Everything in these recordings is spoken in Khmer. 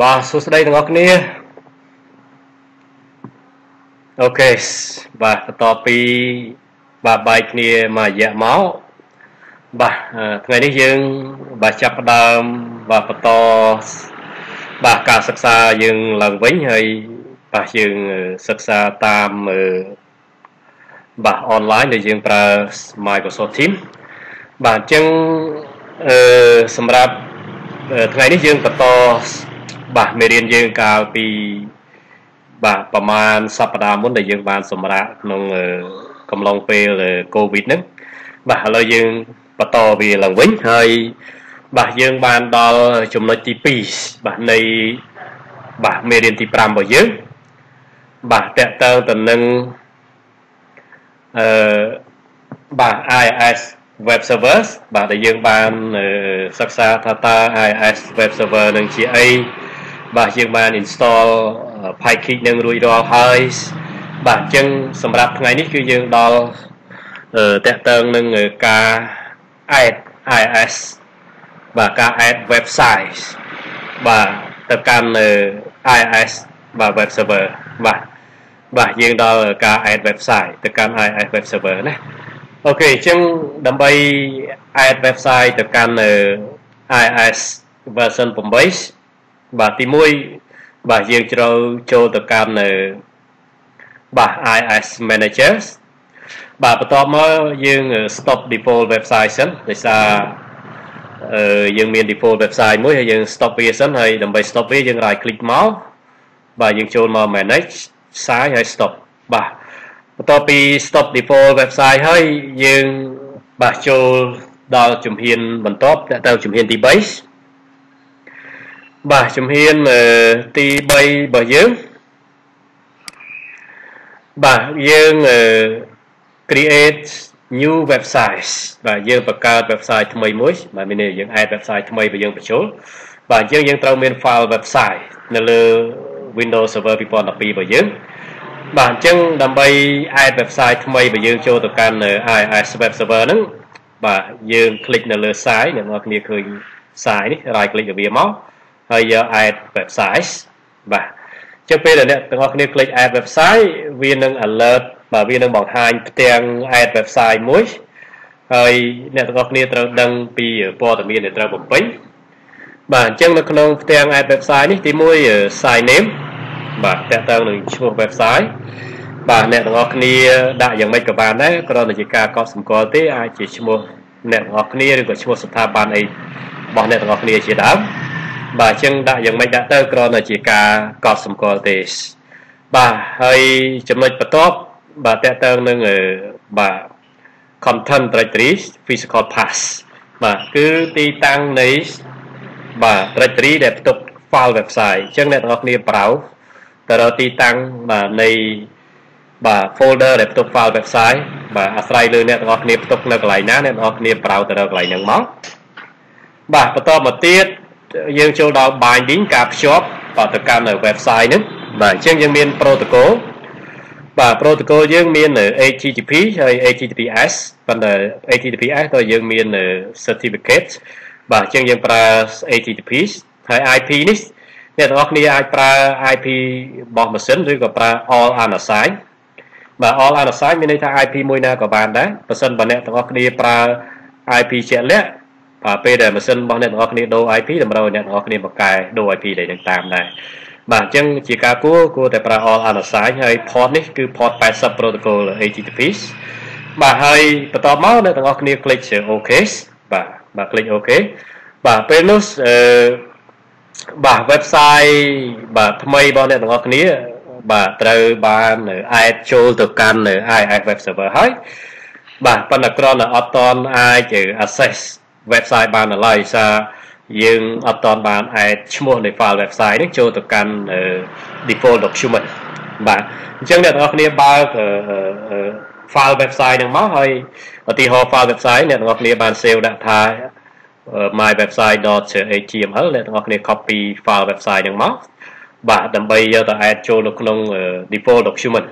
បាទសួស្តីទាំងអស់គ្នាអូខេបាទបន្តពីបាទបាយគ្នាមួយរយៈមកបាទថ្ងៃនេះយើងបាទចាប់ផ្ដើមបាទបន្តបាទការសិក្សាយើងឡើងវិញហើយបាទយើងសិក្សាតាមបាទអនឡាញដែលយើងប្រើ Microsoft Teams បាទអញ្ចឹងអឺសម្រាប់ថ្ងៃនេះយើងបន្ត បាទមេរៀនយើងកាលពីបាទប្រហែលសប្តាហ៍មុនដែលយើងបានសម្រាប់ក្នុងកំឡុងពេលកូវីដហ្នឹងបាទឥឡូវយើងបន្តវាឡើងវិញហើយបាទយើងបានដល់ចំណុចទី2បាទនៃបាទមេរៀនទី5របស់យើងបាទតកតើទៅនឹងអឺបាទ IIS web servers បាទដែលយើងបានសិក្សាថាតើ IIS web server នឹងជាអី បាទយើងបាន install PyKit នឹងរួចរាល់ហើយបាទអញ្ចឹងសម្រាប់ថ្ងៃនេះគឺយើងដល់តកតើងនឹងការ add IIS បាទការ add website បាទទៅកាន់ IIS បាទ web server បាទបាទយើងដល់ការ add website ទៅកាន់ IIS web server ណាអូខេអញ្ចឹងដើម្បី add website ទៅកាន់ IIS version 8 បាទទី1បាទយើងជ្រើចូលទៅកាន់នៅបាទ IIS managers បាទបន្ទាប់មកយើង stop default website សិនដោយសារអឺយើងមាន default website មួយហើយយើង stop វាសិនហើយដើម្បី stop វាយើង right click មកបាទយើងចូលមក manage site ហើយ stop បាទបន្ទាប់ពី stop default website ហើយយើងបាទចូលដល់ជំហានបន្ទាប់ទៅជំហានទី3 បាទជំហានទី3របស់យើង បាទយើង create new website បាទយើងបង្កើត website ថ្មីមួយបាទមានន័យយើង add website ថ្មីបើយើងបញ្ចូលបាទអញ្ចឹងយើងត្រូវមាន file website នៅលើ Windows Server 2012របស់យើងបាទអញ្ចឹងដើម្បី add website ថ្មីបើយើងចូលទៅកាន់ IIS web server ហ្នឹងបាទយើង click នៅលើ site អ្នកនរគ្នាឃើញ site នេះ right click វាមក ហើយយក add website បាទចឹងពេលដែលអ្នកទាំងអស់គ្នា click add website វានឹង alert បាទវានឹងបង្ហាញផ្ទាំង add website មួយហើយអ្នកទាំងអស់គ្នាត្រូវដឹងពីព័ត៌មានដែលត្រូវបំពេញបាទអញ្ចឹងនៅក្នុងផ្ទាំង add website នេះទី1 sign name បាទតើតើនឹងឈ្មោះ website បាទអ្នកទាំងអស់គ្នាដាក់យ៉ាងម៉េចក៏បានដែរគ្រាន់តែជាការកត់សម្គាល់ទេអាចជាឈ្មោះអ្នកទាំងអស់គ្នាឬក៏ឈ្មោះស្ថាប័នអីរបស់អ្នកទាំងអស់គ្នាជាដើម បាទអញ្ចឹងដាក់យ៉ាងម៉េចដាក់ទៅគ្រាន់តែជាការកត់សម្គាល់ទេបាទហើយចំណុចបន្ទាប់បាទតើតើនឹងបាទ content directory physical path បាទគឺទីតាំងនៃបាទ directory ដែលផ្ទុក file website អញ្ចឹងអ្នកទាំងអស់គ្នា browse ទៅរកទីតាំងបាទនៃបាទ folder ដែលផ្ទុក file website បាទអាស្រ័យលើអ្នកទាំងអស់គ្នាផ្ទុកនៅកន្លែងណាអ្នកទាំងអស់គ្នា browse ទៅរកកន្លែងហ្នឹងមកបាទបន្តមកទៀត យើងចូលដល់ binding ការភ្ជាប់បាទទៅកាន់នៅ website ហ្នឹងបាទអញ្ចឹងយើងមាន protocol បាទ protocol យើងមាន HTTP ហើយ HTTPS ប៉ុន្តែ HTTPS ក៏យើងមាន certificate បាទអញ្ចឹងយើងប្រើ HTTP ហើយ IP នេះអ្នកទាំងអស់គ្នាអាចប្រើ IP របស់ម៉ាស៊ីនឬក៏ប្រើ all unassigned បាទ all unassigned មានន័យថា IP មួយណាក៏បានដែរបើសិនបើអ្នកទាំងអស់គ្នាប្រើ IP ជាក់លាក់ បាទពេលដែលម៉ាស៊ីនរបស់អ្នកទាំងអស់គ្នាដូរ IP តម្រូវឲ្យអ្នកទាំងអស់គ្នាបង្កែដូរ IP ដែលនឹងតាមដែរបាទអញ្ចឹងជាការគួរគួរតែប្រើ all unassigned ហើយ port នេះគឺ port 80 protocol HTTP បាទហើយបន្តមកអ្នកទាំងអស់គ្នា click OK បាទបាទ click OK បាទពេលនោះអឺបាទ website បាទថ្មីរបស់អ្នកទាំងអស់គ្នាបាទត្រូវបានអាចចូលទៅកាន់នៅ IIS web server ហើយបាទប៉ុន្តែគ្រាន់តែអត់តន់អាច access website បានឡើយសារយើងអត់តន់បានអាចឈ្មោះនៃ file website នេះចូលទៅកាន់ default document បាទអញ្ចឹងអ្នកទាំងអស់គ្នាបើក file website ហ្នឹងមកហើយឧទាហរណ៍ file website អ្នកទាំងអស់គ្នាបាន save ដាក់ថា mywebsite.html អ្នកទាំងអស់គ្នា copy file website ហ្នឹងមកបាទដើម្បីយកទៅ add ចូលនៅក្នុង default document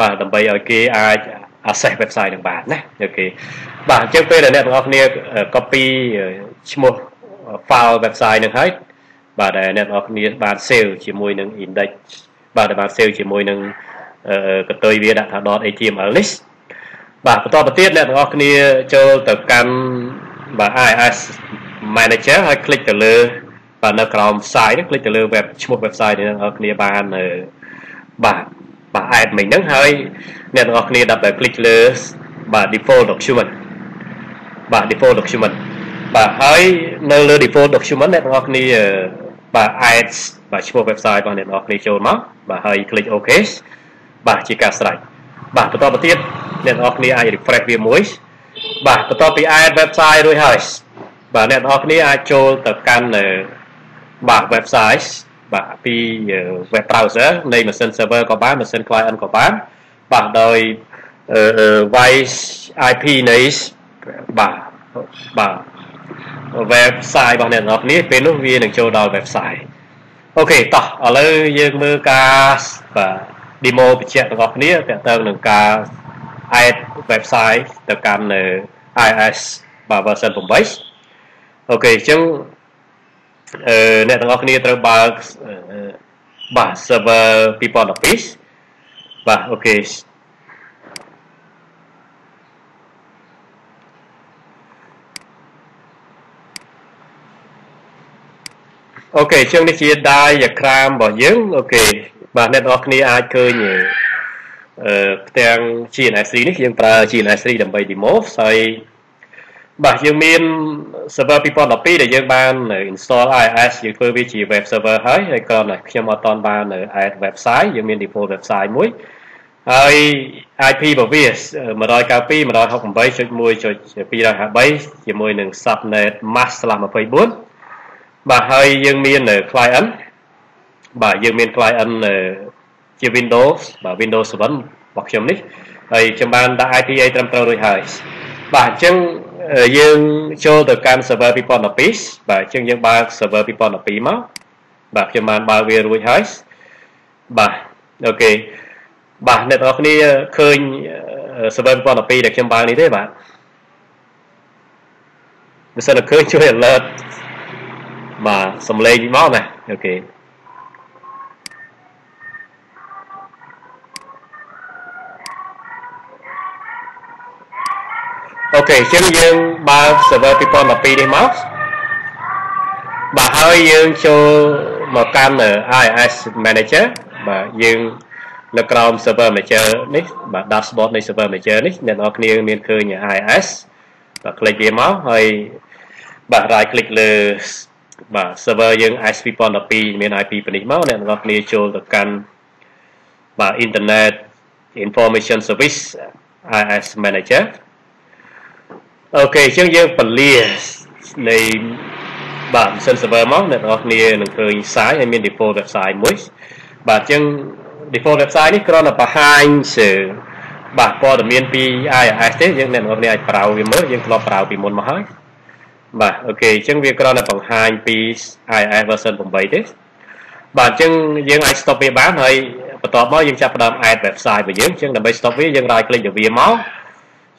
បាទដើម្បីឲ្យគេអាច access website នឹងបានណាអូខេបាទអញ្ចឹងពេលដែលអ្នកទាំងអស់គ្នា copy ឈ្មោះ file website នឹងហើយបាទដែលអ្នកទាំងអស់គ្នាបាន save ជាមួយនឹង index បាទដែលបាន save ជាមួយនឹងកតុយវាដាក់ថា .html នេះបាទបន្តទៅទៀតអ្នកទាំងអស់គ្នាចូលទៅកាន់បាទ IIS manager ហើយ click ទៅលើបាទនៅក្រោម site នេះ click ទៅលើ web ឈ្មោះ website នេះអ្នកទាំងអស់គ្នាបានបាទ បាទ add មិញហ្នឹងហើយអ្នកទាំងអស់គ្នា double click លើបាទ default document បាទ default document បាទហើយនៅលើ default document អ្នកទាំងអស់គ្នាបាទ add បាទឈ្មោះ website របស់អ្នកទាំងអស់គ្នាចូលមកបាទហើយ click OK បាទជាការស្រេចបាទបន្តទៅទៀតអ្នកទាំងអស់គ្នាអាច refresh វាមួយបាទបន្ទាប់ពី add website រួចហើយបាទអ្នកទាំងអស់គ្នាអាចចូលទៅកាន់បាទ website បាទពី web browser នៃ machine server ក៏បាន machine client ក៏បានបាទដោយ wise IP នៃបាទបាទ website របស់អ្នកទាំងអស់គ្នាពេលនោះវានឹងចូលដល់ website អូខេតោះឥឡូវយើងមើលការបាទ demo បញ្ជាក់ទាំងអស់គ្នាទាក់ទងនឹងការ add website ទៅកាន់នៅ IIS បាទ version 8 OK អញ្ចឹង អឺអ្នកទាំងអស់គ្នាត្រូវបើកបាទ server 2012បាទ OK OK ជាងនេះជា diagram របស់យើង OKបាទអ្នកនរគ្នាអាចឃើញអឺផ្ទាំង GNS3 នេះយើងប្រើ GNS3 ដើម្បី demo ហើយ បាទយើងមាន server 2012ដែលយើងបាន install IIS យើងធ្វើវាជា web server ហើយហើយក៏ខ្ញុំអត់តបាន add website យើងមាន default website មួយហើយ IP របស់វា192.168.1.253ជាមួយនឹង subnet mask/24 បាទហើយយើងមាន client បាទយើងមាន client ជា Windows បាទ Windows 7របស់ខ្ញុំនេះហើយខ្ញុំបានដាក់ IPA ត្រឹមត្រូវរួចហើយបាទអញ្ចឹង យើងចូលទៅកាន់ server 2012បាទអញ្ចឹងយើងបើក server 2012មកបាទខ្ញុំបានបើកវារួចហើយបាទអូខេបាទអ្នកទាំងអស់គ្នាឃើញ server 2012ដែលខ្ញុំបើកនេះទេបាទបើសិនតែឃើញជួយ alert បាទសំឡេងមកណាអូខេ អូខេអញ្ចឹងយើងបើក server 2012នេះមកបាទហើយយើងចូលមកកាន់ IIS manager បាទយើងនៅក្រោម server manager នេះបាទ dashboard នៃ server manager នេះអ្នកនរគ្នាមានឃើញ IIS បាទ click វាមកហើយបាទ right click លើបាទ server យើង IS 2012មាន IP ពីនេះមកអ្នកទាំងអស់គ្នាចូលទៅកាន់បាទ internet information service IS manager អូខេអញ្ចឹងយើងពលានៃបាទ mission server មកអ្នកទាំងអស់គ្នានឹងឃើញសាយហើយមាន default website មួយបាទអញ្ចឹង default website នេះគ្រាន់តែបង្ហាញបាទព័ត៌មានពី IIS ទេយើងអ្នកទាំងអស់គ្នាអាចប្រើវាមើលយើងធ្លាប់ប្រើពីមុនមកហើយបាទអូខេអញ្ចឹងវាគ្រាន់តែបង្ហាញពី iOS version 8ទេបាទអញ្ចឹងយើងអាច stop វាបានហើយបន្ទាប់មកយើងចាប់ផ្ដើម add website របស់យើងអញ្ចឹងដើម្បី stop វាយើង right click ទៅវាមក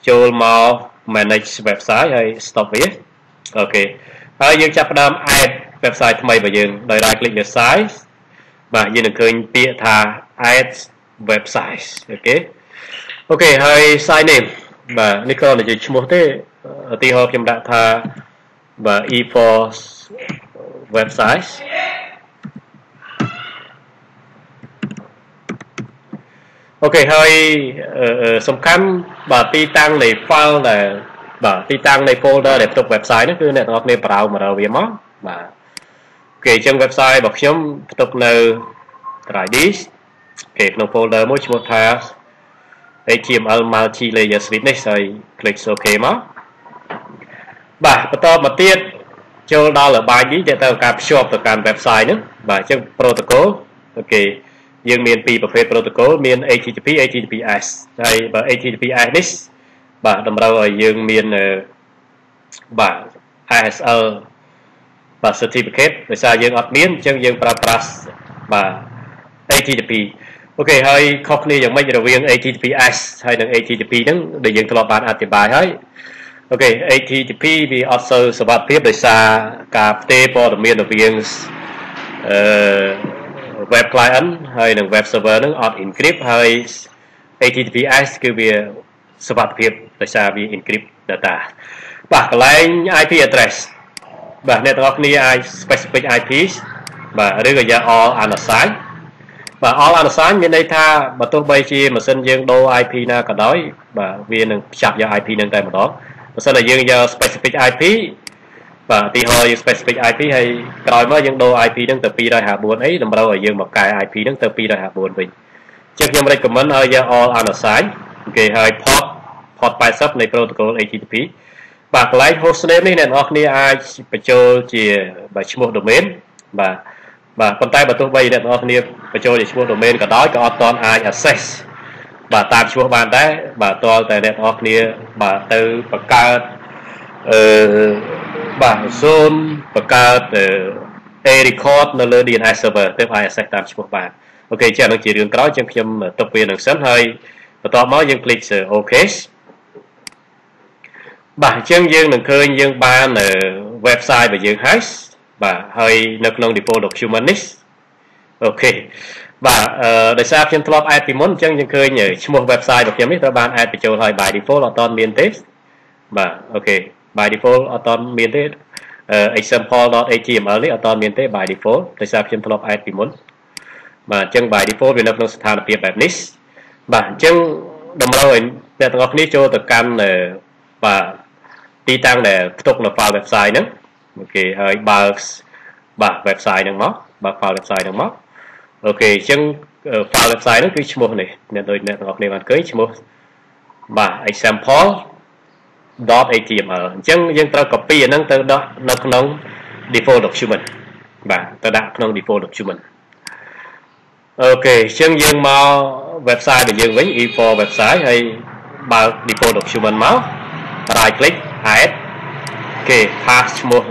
ចូលមក manage website ហើយ stop វាអូខេហើយយើងចាប់ផ្ដើម add website ថ្មីរបស់យើងដោយ right click លើ site បាទយើងនឹងឃើញពាក្យថា add website OK OK ហើយ site name បាទនេះគ្រាន់តែជាឈ្មោះទេឧទាហរណ៍ខ្ញុំដាក់ថាបាទ e4 website OK ហើយសំខាន់បាទទីតាំងនៃ file ដែលបាទទីតាំងនៃ folder ដែលផ្ទុក website ហ្នឹងគឺអ្នកទាំងអស់គ្នាប្រើមករើវាមកបាទអូខេអញ្ចឹង website របស់ខ្ញុំផ្ទុកនៅ drive disk គេក្នុង folder មួយឈ្មោះថា HTML multi layer suite នេះហើយ click OK មកបាទបន្តមកទៀតចូលដល់របាយនេះដែលទៅការភ្ជាប់ទៅកាន់ website ហ្នឹងបាទអញ្ចឹង protocol អូខេ យើងមានពីរប្រភេទ protocol មាន HTTP HTTPS ហើយបើ HTTPS នេះបាទតម្រូវឲ្យយើងមានបាទ ASL បាទ certificate ដោយសារយើងអត់មានអញ្ចឹងយើងប្រើប្រាស់បាទ HTTP អូខេហើយខុសគ្នាយ៉ាងម៉េចរវាង HTTPS ហើយនិង HTTP ហ្នឹងដែលយើងធ្លាប់បានអធិប្បាយហើយអូខេ HTTP វាអត់សូវសុវត្ថិភាពដោយសារការផ្ទេរព័ត៌មានរវាងអឺ web client ហើយនិង web server ហ្នឹងអត់ encrypt ហើយ HTTPS គឺវាសុវត្ថិភាពដោយសារវា encrypt data បាទកន្លែង IP address បាទអ្នកទាំងអស់គ្នាអាច specific IP បាទឬក៏យក all unassigned បាទ all unassigned មានន័យថាបើទោះបីជាម៉ាស៊ីនយើងដូរ IP ណាក៏ដោយបាទវានឹងផ្ចាប់យក IP នឹងតែម្ដងបើសិនតែយើងយក specific IP បាទឧទាហរណ៍យើង specific IP ហើយក្រោយមកយើងដូរ IP ហ្នឹងទៅ254អីតម្រូវឲ្យយើងមកកែ IP ហ្នឹងទៅ254វិញចឹងខ្ញុំ recommend ឲ្យយក all unassigned គេហើយ port port 80នៃ protocol HTTP បាទកន្លែង host name នេះអ្នកនរគ្នាអាចបញ្ចូលជាបាទឈ្មោះ domain បាទបាទប៉ុន្តែបើទោះបីអ្នកនរគ្នាបញ្ចូលជាឈ្មោះ domain ក៏ដោយក៏អត់ទាន់អាច access បាទតាមឈ្មោះបានដែរបាទតលតែអ្នកនរគ្នាបាទទៅបង្កើតអឺ បាទ zone បង្កើត a record នៅលើ DNS server ទើបអាច access តាមឈ្មោះបាន OK ចានឹងជារឿងក្រោយចឹងខ្ញុំទុកវានឹងសិនហើយបន្ទាប់មកយើង click OK បាទអញ្ចឹងយើងនឹងឃើញយើងបាន website របស់យើងហើយបាទហើយនៅក្នុង default document នេះ OK បាទអឺដោយសារខ្ញុំធ្លាប់ add ពីមុនអញ្ចឹងយើងឃើញឈ្មោះ website របស់ខ្ញុំនេះត្រូវបាន add បញ្ចូលហើយ by default អត់មានទេបាទ OK by default អត់មានទេ example.html នេះអត់តមានទេ by default ដោយសារខ្ញុំធ្លាប់ add ពីមុនបាទអញ្ចឹង by default វានៅក្នុងស្ថានភាពបែបនេះបាទអញ្ចឹងតម្រូវឲ្យអ្នកទាំងអស់គ្នាចូលទៅកាន់បាទទីតាំងដែលផ្ទុកនៅ file website ហ្នឹងអូខេហើយបើកបាទ website ហ្នឹងមកបើក file website ហ្នឹងមកអូខេអញ្ចឹង file website ហ្នឹងគឺឈ្មោះនេះអ្នកដូចអ្នកទាំងអស់គ្នាបានឃើញឈ្មោះបាទ example .html អញ្ចឹងយើងត្រូវ copy អាហ្នឹងទៅដាក់នៅក្នុង default document បាទទៅដាក់ក្នុង default document អូខេអញ្ចឹងយើងមក website របស់យើងវិញ e4 website ហើយបើក default document មក right click add គេ pass ឈ្មោះ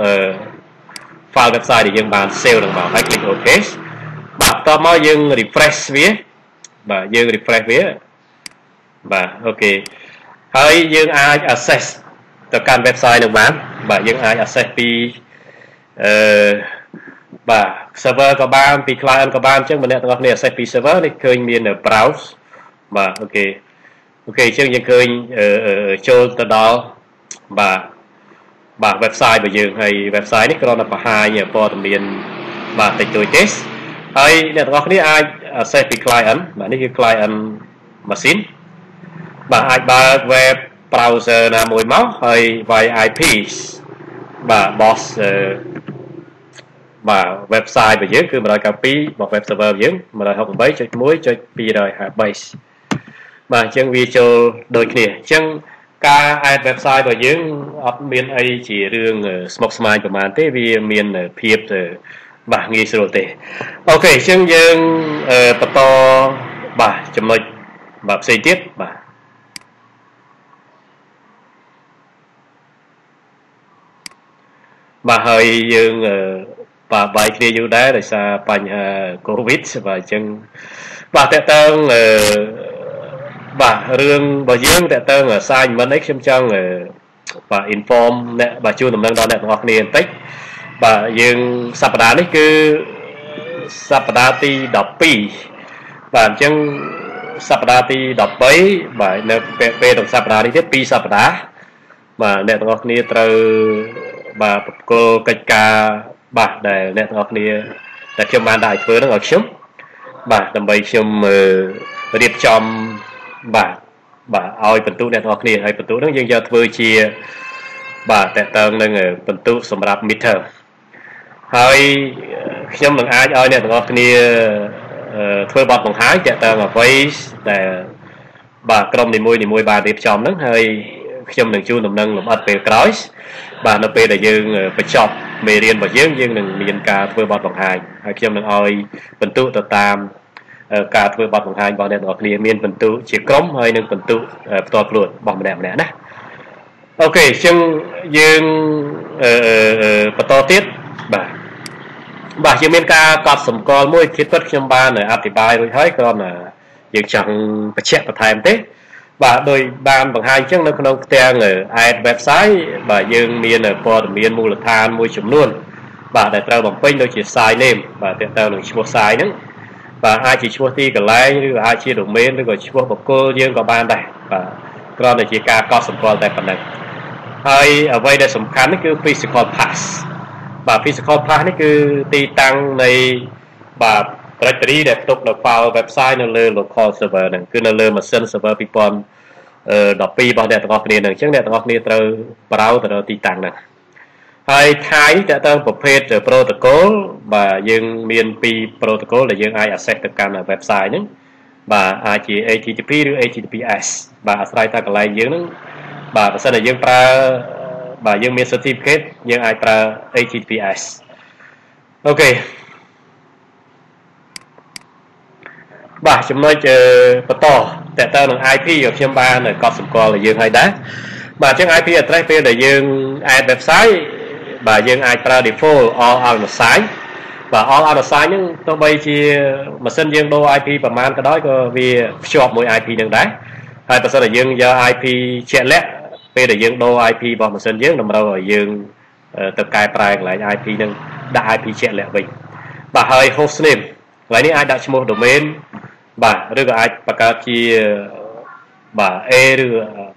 file website ដែលយើងបាន save នឹងមកហើយ click OK បាទបន្តមកយើង refresh វាបាទយើង refresh វាបាទ OK ហើយយើងអាច access ទៅកាន់ website នឹងបានបាទយើងអាច access ពីអឺបាទ server ក៏បានពី client ក៏បានអញ្ចឹងម្នាក់ទាំងអស់គ្នា access ពី server នេះឃើញមាន browse បាទ OK OK អញ្ចឹងយើងឃើញចូលទៅដល់បាទបាទ website របស់យើងហើយ website នេះគ្រាន់តែបង្ហាញព័ត៌មានបាទតិចតួចទេហើយអ្នកទាំងអស់គ្នាអាច access ពី client បាទនេះគឺ client machine បាទអាចបើក web browser ណាមួយមកហើយ IP បាទ boss បាទ website របស់យើងគឺ192របស់ web server យើង168.1.253បាទអញ្ចឹងវាចូលដូចគ្នាអញ្ចឹងការ add website របស់យើងអត់មានអីជារឿងស្មុគស្មាញប្រហែលទេវាមានភាពបាទងាយស្រួលទេអូខេអញ្ចឹងយើងបន្តបាទចំណុចបាទផ្សេងទៀតបាទ បាទហើយយើងបាទបាយគ្នាយូរដែរដោយសារបញ្ហា Covid បាទអញ្ចឹងបាទតើតើបាទរឿងរបស់យើងតើតើ assignment អីខ្ញុំចង់បាទ inform អ្នកបាទជូនដំណឹងដល់អ្នកទាំងអស់គ្នាបន្តិចបាទយើងសប្តាហ៍នេះគឺសប្តាហ៍ទី12បាទអញ្ចឹងសប្តាហ៍ទី13បាទនៅពេលក្នុងសប្តាហ៍នេះទៀត2សប្តាហ៍បាទអ្នកទាំងអស់គ្នាត្រូវ បាទប្រគល់កិច្ចការបាទដែលអ្នកទាំងអស់គ្នាតែខ្ញុំបានដាក់ឲ្យធ្វើហ្នឹងឲ្យខ្ញុំបាទដើម្បីខ្ញុំរៀបចំបាទបាទឲ្យបន្ទុកអ្នកទាំងអស់គ្នាហើយបន្ទុកហ្នឹងយើងយកធ្វើជាបាទតកតើងនឹងបន្ទុកសម្រាប់ meter ហើយខ្ញុំនឹងអាចឲ្យអ្នកទាំងអស់គ្នាធ្វើបទបង្ហាញតកតើងអ្វីដែលបាទក្រុមនីមួយនីមួយបានរៀបចំហ្នឹងហើយ ខ្ញុំនឹងជូនដំណឹងលម្អិតពេលក្រោយបាទនៅពេលដែលយើងបញ្ចប់មេរៀនរបស់យើងយើងនឹងមានការធ្វើបទបង្ហាញហើយខ្ញុំនឹងឲ្យបន្ទុកទៅតាមការធ្វើបទបង្ហាញរបស់អ្នកទាំងអស់គ្នាមានបន្ទុកជាក្រុមហើយនឹងបន្ទុកផ្ទាល់ខ្លួនរបស់ម្នាក់ម្នាក់ណាអូខេអញ្ចឹងយើងបន្តទៀតបាទបាទយើងមានការកត់សម្គាល់មួយទៀតពិតខ្ញុំបានអធិប្បាយរួចហើយគ្រាន់តែយើងចង់បញ្ជាក់បន្ថែមទេ បាទដោយបានបង្ហាញអញ្ចឹងនៅក្នុងផ្ទាំង ad website បាទយើងមានព័ត៌មានមូលដ្ឋានមួយចំនួន បាទដែលត្រូវបំពេញដូចជា site name បាទតើតើនឹងឈ្មោះ site ហ្នឹងបាទអាចជាឈ្មោះទីកន្លែងឬអាចជា domain ឬក៏ឈ្មោះបុគ្គលយើងក៏បានដែរបាទគ្រាន់តែជាការកត់សម្គាល់តែប៉ុណ្ណឹងហើយអ្វីដែលសំខាន់គឺ physical pass បាទ physical pass នេះគឺទីតាំងនៃបាទ directory ដែលផ្ទុកនៅ file website នៅលើ local server ហ្នឹងគឺនៅលើម៉ាស៊ីន server 2012របស់អ្នកទាំងអស់គ្នាហ្នឹងអញ្ចឹងអ្នកទាំងអស់គ្នាត្រូវ browse ទៅដល់ទីតាំងហ្នឹងហើយថៃតើតើប្រភេទ protocol បាទយើងមានពីរ protocol ដែលយើងអាច access ទៅកាន់ website ហ្នឹងបាទអាចជា HTTP ឬ HTTPS បាទអាស្រ័យតែកន្លែងយើងហ្នឹងបាទបើសិនតែយើងប្រើបាទយើងមាន certificate យើងអាចប្រើ HTTPS អូខេ បាទចំណុចបន្តតើតើនឹង IP ខ្ញុំបានកត់សម្គាល់ឲ្យយើងហើយដែរបាទអញ្ចឹង IP address ពេលដែលយើង add website បាទយើងអាចប្រើ default all unassigned បាទ all unassigned ហ្នឹងទោះបីជាម៉ាស៊ីនយើងដូរ IP ប្រមាណក៏ដោយក៏វាភ្ជាប់មួយ IP ហ្នឹងដែរហើយបើសិនតែយើងយក IP ជាក់លាក់ពេលដែលយើងដូរ IP របស់ម៉ាស៊ីនយើងតម្រូវឲ្យយើងទៅកែប្រែកន្លែង IP ហ្នឹងដាក់ IP ជាក់លាក់វិញបាទហើយ host name កន្លែងនេះអាចដាក់ឈ្មោះ domain បាទឬក៏អាចបង្កើតជាបាទ A ឬ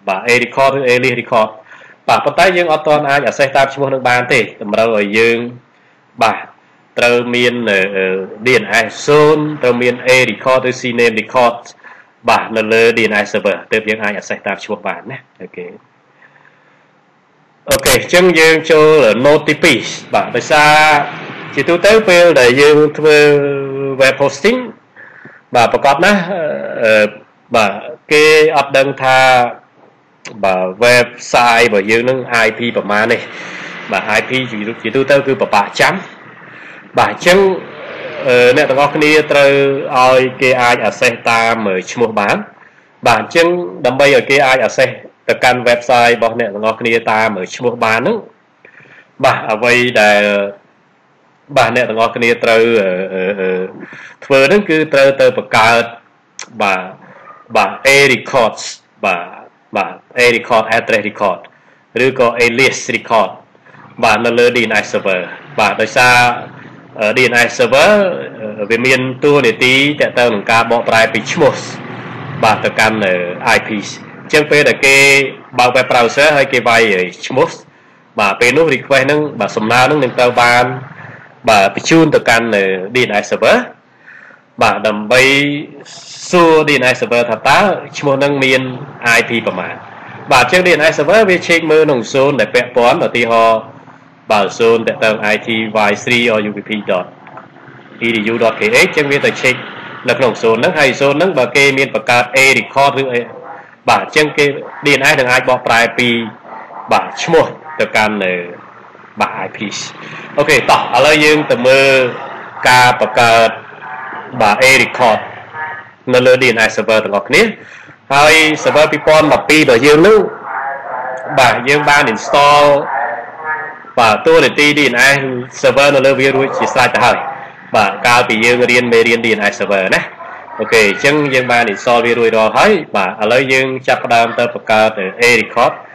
បាទ A record ឬ alias record បាទប៉ុន្តែយើងអត់ទាន់អាច access តាមឈ្មោះនឹងបានទេតម្រូវឲ្យយើងបាទត្រូវមាន DNS 0ត្រូវមាន A record ឬ CNAME record បាទនៅលើ DNS server ទើបយើងអាច access តាមឈ្មោះបានណា OK OK អញ្ចឹងយើងចូល note ទី2បាទដោយសារជាទូទៅពេលដែលយើងធ្វើ web hosting បាទប្រកបណាស់បាទគេអត់ដឹងថាបាទ website របស់យើងនឹង IP ប្រមាណនេះបាទ IP ជាទូទៅគឺប្របាក់ចាំបាទអញ្ចឹងអ្នកទាំងអស់គ្នាត្រូវឲ្យគេអាច access តាមឈ្មោះបានបាទអញ្ចឹងដើម្បីឲ្យគេអាច access ទៅកាន់ website របស់អ្នកទាំងអស់គ្នាតាមឈ្មោះបានហ្នឹងបាទអ្វីដែល បាទអ្នកទាំងអស់គ្នាត្រូវធ្វើហ្នឹងគឺត្រូវទៅបង្កើតបាទបាទ A records បាទបាទ A record address record ឬក៏ alias record បាទនៅលើ DNS server បាទដោយសារ DNS server វាមានតួនាទីតទៅនឹងការបកប្រែពីឈ្មោះបាទទៅកាន់ IP អញ្ចឹងពេលដែលគេបើក web browser ហើយគេវាយឈ្មោះបាទពេលនោះ request ហ្នឹងបាទសំណើហ្នឹងនឹងត្រូវបាន បាទបញ្ជូនទៅកាន់ DNS server បាទដើម្បីសួរ DNS server ថាតើឈ្មោះនឹងមាន IP ប្រមាណបាទអញ្ចឹង DNS server វា check មើលក្នុង zone ដែលពាក់ព័ន្ធឧទាហរណ៍បើ zone តើតើ ITY3 or UPP.edu.kh អញ្ចឹងវាទៅ check នៅក្នុង zone ហ្នឹងហើយ zone ហ្នឹងបើគេមានបង្កើត A record ឬបាទអញ្ចឹងគេ DNS នឹងអាចបកប្រែពីបាទឈ្មោះទៅកាន់ បាទ IP អូខេតោះឥឡូវយើងទៅមើលការបង្កើតបាទ A record នៅលើ DNS server ទាំងអស់គ្នាហើយ server 2012របស់យើងនោះបាទយើងបាន install បាទតួនាទី DNS server នៅលើវារួចជាស្រេចទៅហើយបាទកាលពីយើងរៀនមេរៀន DNS server ណាអូខេអញ្ចឹងយើងបាន install វារួចរាល់ហើយបាទឥឡូវយើងចាប់ផ្ដើមទៅបង្កើត A record បាទ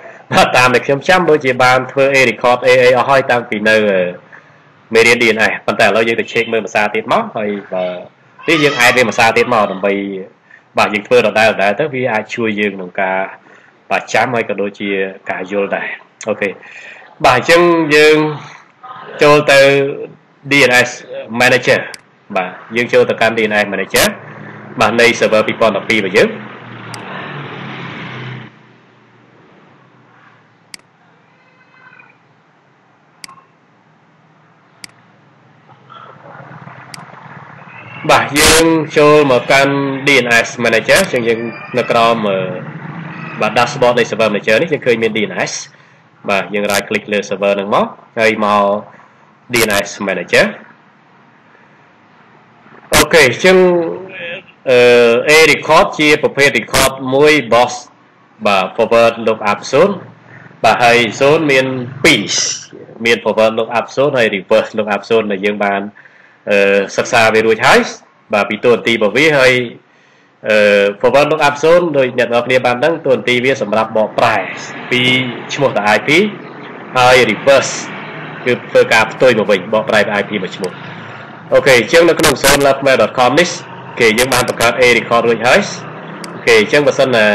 តាមដែលខ្ញុំចាំដូចជាបានធ្វើ A record AA អស់ហើយតាំងពីនៅមេរៀន DNS ប៉ុន្តែឥឡូវយើងទៅ check មើលភាសាទៀតមកហើយបាទនេះយើងអាចវាភាសាទៀតមកដើម្បីបាទយើងធ្វើដដែលដដែលទៅវាអាចជួយយើងក្នុងការបាទចាំហើយក៏ដូចជាការយល់ដែរអូខេបាទអញ្ចឹងយើងចូលទៅ DNS manager បាទយើងចូលទៅកាន់ DNS manager បាទនៃ server 2012របស់យើង យើងចូលមកកាន់ DNS manager ជាងយើងនៅក្រោមបាទ dashboard នៃ server manager នេះយើងឃើញមាន DNS បាទយើង right click លើ server ហ្នឹងមកហើយមក DNS manager អូខេអញ្ចឹងអឺ A record ជាប្រភេទ record មួយ boss បាទ forward lookup zone បាទហើយ zone មាន2មាន forward lookup zone ហើយ reverse lookup zone ដែលយើងបានអឺសិក្សាវារួចហើយ បាទពីតួនាទីរបស់វាហើយអឺ forward lookup zone ដោយអ្នកនរគ្នាបានដឹងតួនាទីវាសម្រាប់បកប្រែពីឈ្មោះទៅ IP ហើយ reverse គឺធ្វើការផ្ទុយមកវិញបកប្រែពី IP មកឈ្មោះអូខេអញ្ចឹងនៅក្នុង zone.lovemail.com នេះគេយើងបានបង្កើត A record រួចហើយអូខេអញ្ចឹងបើសិនណា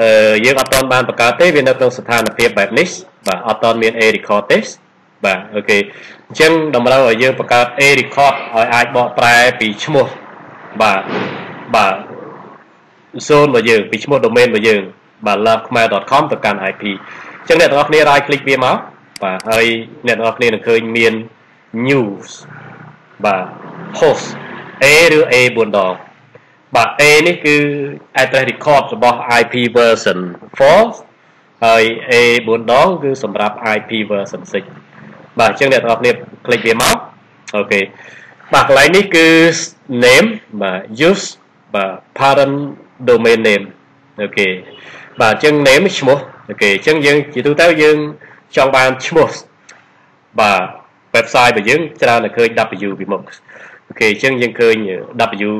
អឺយើងអត់ទាន់បានបង្កើតទេវានៅក្នុងស្ថានភាពបែបនេះបាទអត់ទាន់មាន A record ទេ បាទអូខេអញ្ចឹងតម្រូវឲ្យយើងបង្កើត A record ឲ្យអាចបកប្រែពីឈ្មោះបាទបាទ zone របស់យើងពីឈ្មោះ domain របស់យើងបាទ lovekhmer.com ទៅកាន់ IP អញ្ចឹងអ្នកទាំងអស់គ្នា right click វាមកបាទហើយអ្នកទាំងអស់គ្នានឹងឃើញមាន news បាទ host A ឬ A 4ដងបាទ A នេះគឺ address record របស់ IP version 4ហើយ A 4ដងគឺសម្រាប់ IP version 6 បាទអញ្ចឹងអ្នកទាំងអស់គ្នា click វាមក OK បាទកន្លែងនេះគឺ name បាទ use បាទ parent domain name OK បាទអញ្ចឹង name ឈ្មោះ OK អញ្ចឹងយើងជាទូទៅយើងចង់បានឈ្មោះបាទ website របស់យើងច្រើនតែឃើញ W ពីមុខ OK អញ្ចឹងយើងឃើញ W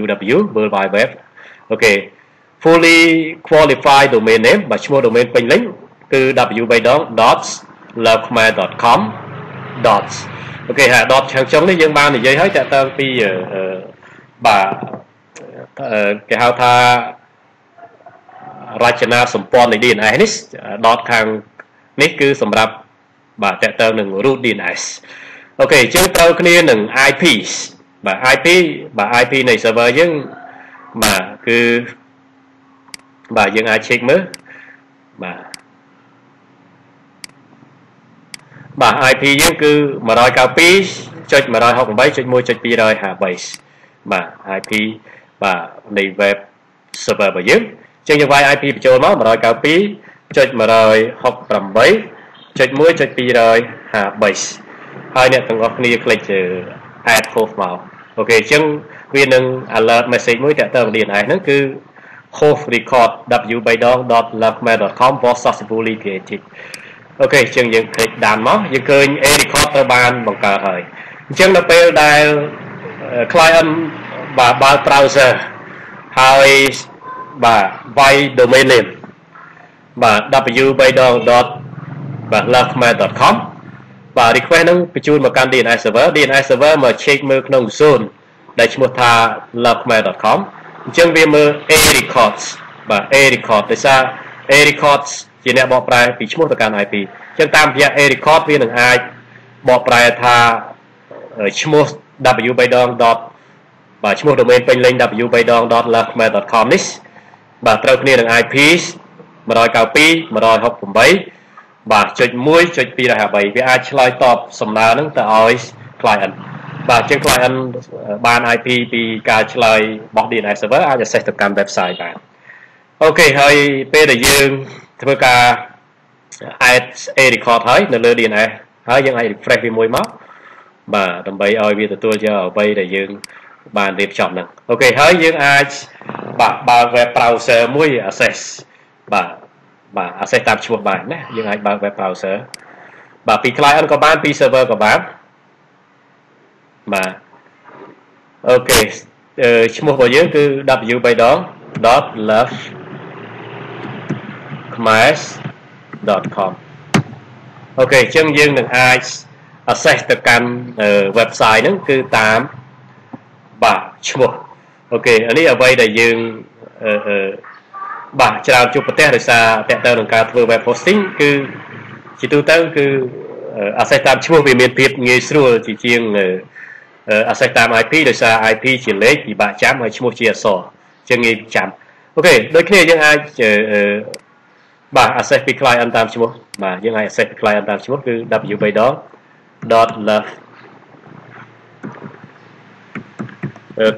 www World Wide Web OK fully qualified domain name បាទឈ្មោះ domain ពេញលេញគឺ w 3ដង.lovekhmer.com dots OK ហើយ dot ខាងចុងនេះយើងបាននិយាយហើយតើតើពីបាទគេហៅថារចនាសម្ព័ន្ធនៃ DNS នេះ dot ខាងនេះគឺសម្រាប់បាទតើតើនឹង root DNS អូខេអញ្ចឹងត្រូវគ្នានឹង IP បាទ IP បាទ IP នៃ server យើងបាទគឺបាទយើងអាច check មើលបាទ បាទ IP យើងគឺ192.168.1.253បាទ IP បាទនៃ web server របស់យើងអញ្ចឹងយើងវាយ IP បញ្ចូលមក192.168.1.253ហើយអ្នកទាំងអស់គ្នាคลิก add host មកអូខេអញ្ចឹងវានឹង alert message មួយតាក់ទង DNS ហ្នឹងគឺ host record w3dong.lovemail.com was successfully created អូខេអញ្ចឹងយើង click ដានមកយើងឃើញ a record ត្រូវបានបង្កើតហើយអញ្ចឹងនៅពេលដែល client បាទបើក browser ហើយបាទវាយ domain name បាទ w3dong.lovemail.com បាទ request ហ្នឹងបញ្ជូនមកកាន់ DNS server DNS server មក check មើលក្នុង zone ដែលឈ្មោះថា lovekhmer.com អញ្ចឹងវាមើល a records បាទ a record ដោយសារ a records ជាអ្នកបកប្រែពីឈ្មោះទៅកាន់ IP អញ្ចឹងតាមរយៈ a record វានឹងអាចបកប្រែថាឈ្មោះ w3dong. បាទឈ្មោះ domain ពេញលេញ w3dong.lovekhmer.com នេះបាទត្រូវគ្នានឹង IP 192.168បាទចុច1ចុច253វាអាចឆ្លើយតបសំណើនឹងទៅឲ្យ client បាទអញ្ចឹង client បាន IP ពីការឆ្លើយរបស់ DNS server អាច access ទៅកាន់ website បាន អូខេហើយពេលដែលយើងធ្វើការ add a record ហើយនៅលើ DNS ហើយយើងអាច refresh វាមួយមកបាទដើម្បីឲ្យវាទទួលយកអ្វីដែលយើងបានរៀបចំហ្នឹងអូខេហើយយើងអាចបាទបើក web browser មួយ access បាទបាទ access តាមឈ្មោះបានណាយើងអាចបើក web browser បាទពី client ក៏បានពី server ក៏បានបាទអូខេឈ្មោះរបស់យើងគឺ w3dong.love khmers.com អូខេអញ្ចឹងយើងនឹងអាច access ទៅកាន់ website ហ្នឹងគឺតាមបាទឈ្មោះអូខេអានេះអ្វីដែលយើងអឺបាទច្រើនជួបប្រទេសដោយសារតកតើនឹងការធ្វើ web hosting គឺជាទូទៅគឺ access តាមឈ្មោះវាមានភាពងាយស្រួលជាជាង access តាម IP ដោយសារ IP ជាលេខពិបាកចាំហើយឈ្មោះជាអក្សរជាងងាយចាំអូខេដូចគ្នាយើងអាច បាទ access ពី client តាមឈ្មោះបាទយើងអាច access ពី client តាមឈ្មោះគឺ www.love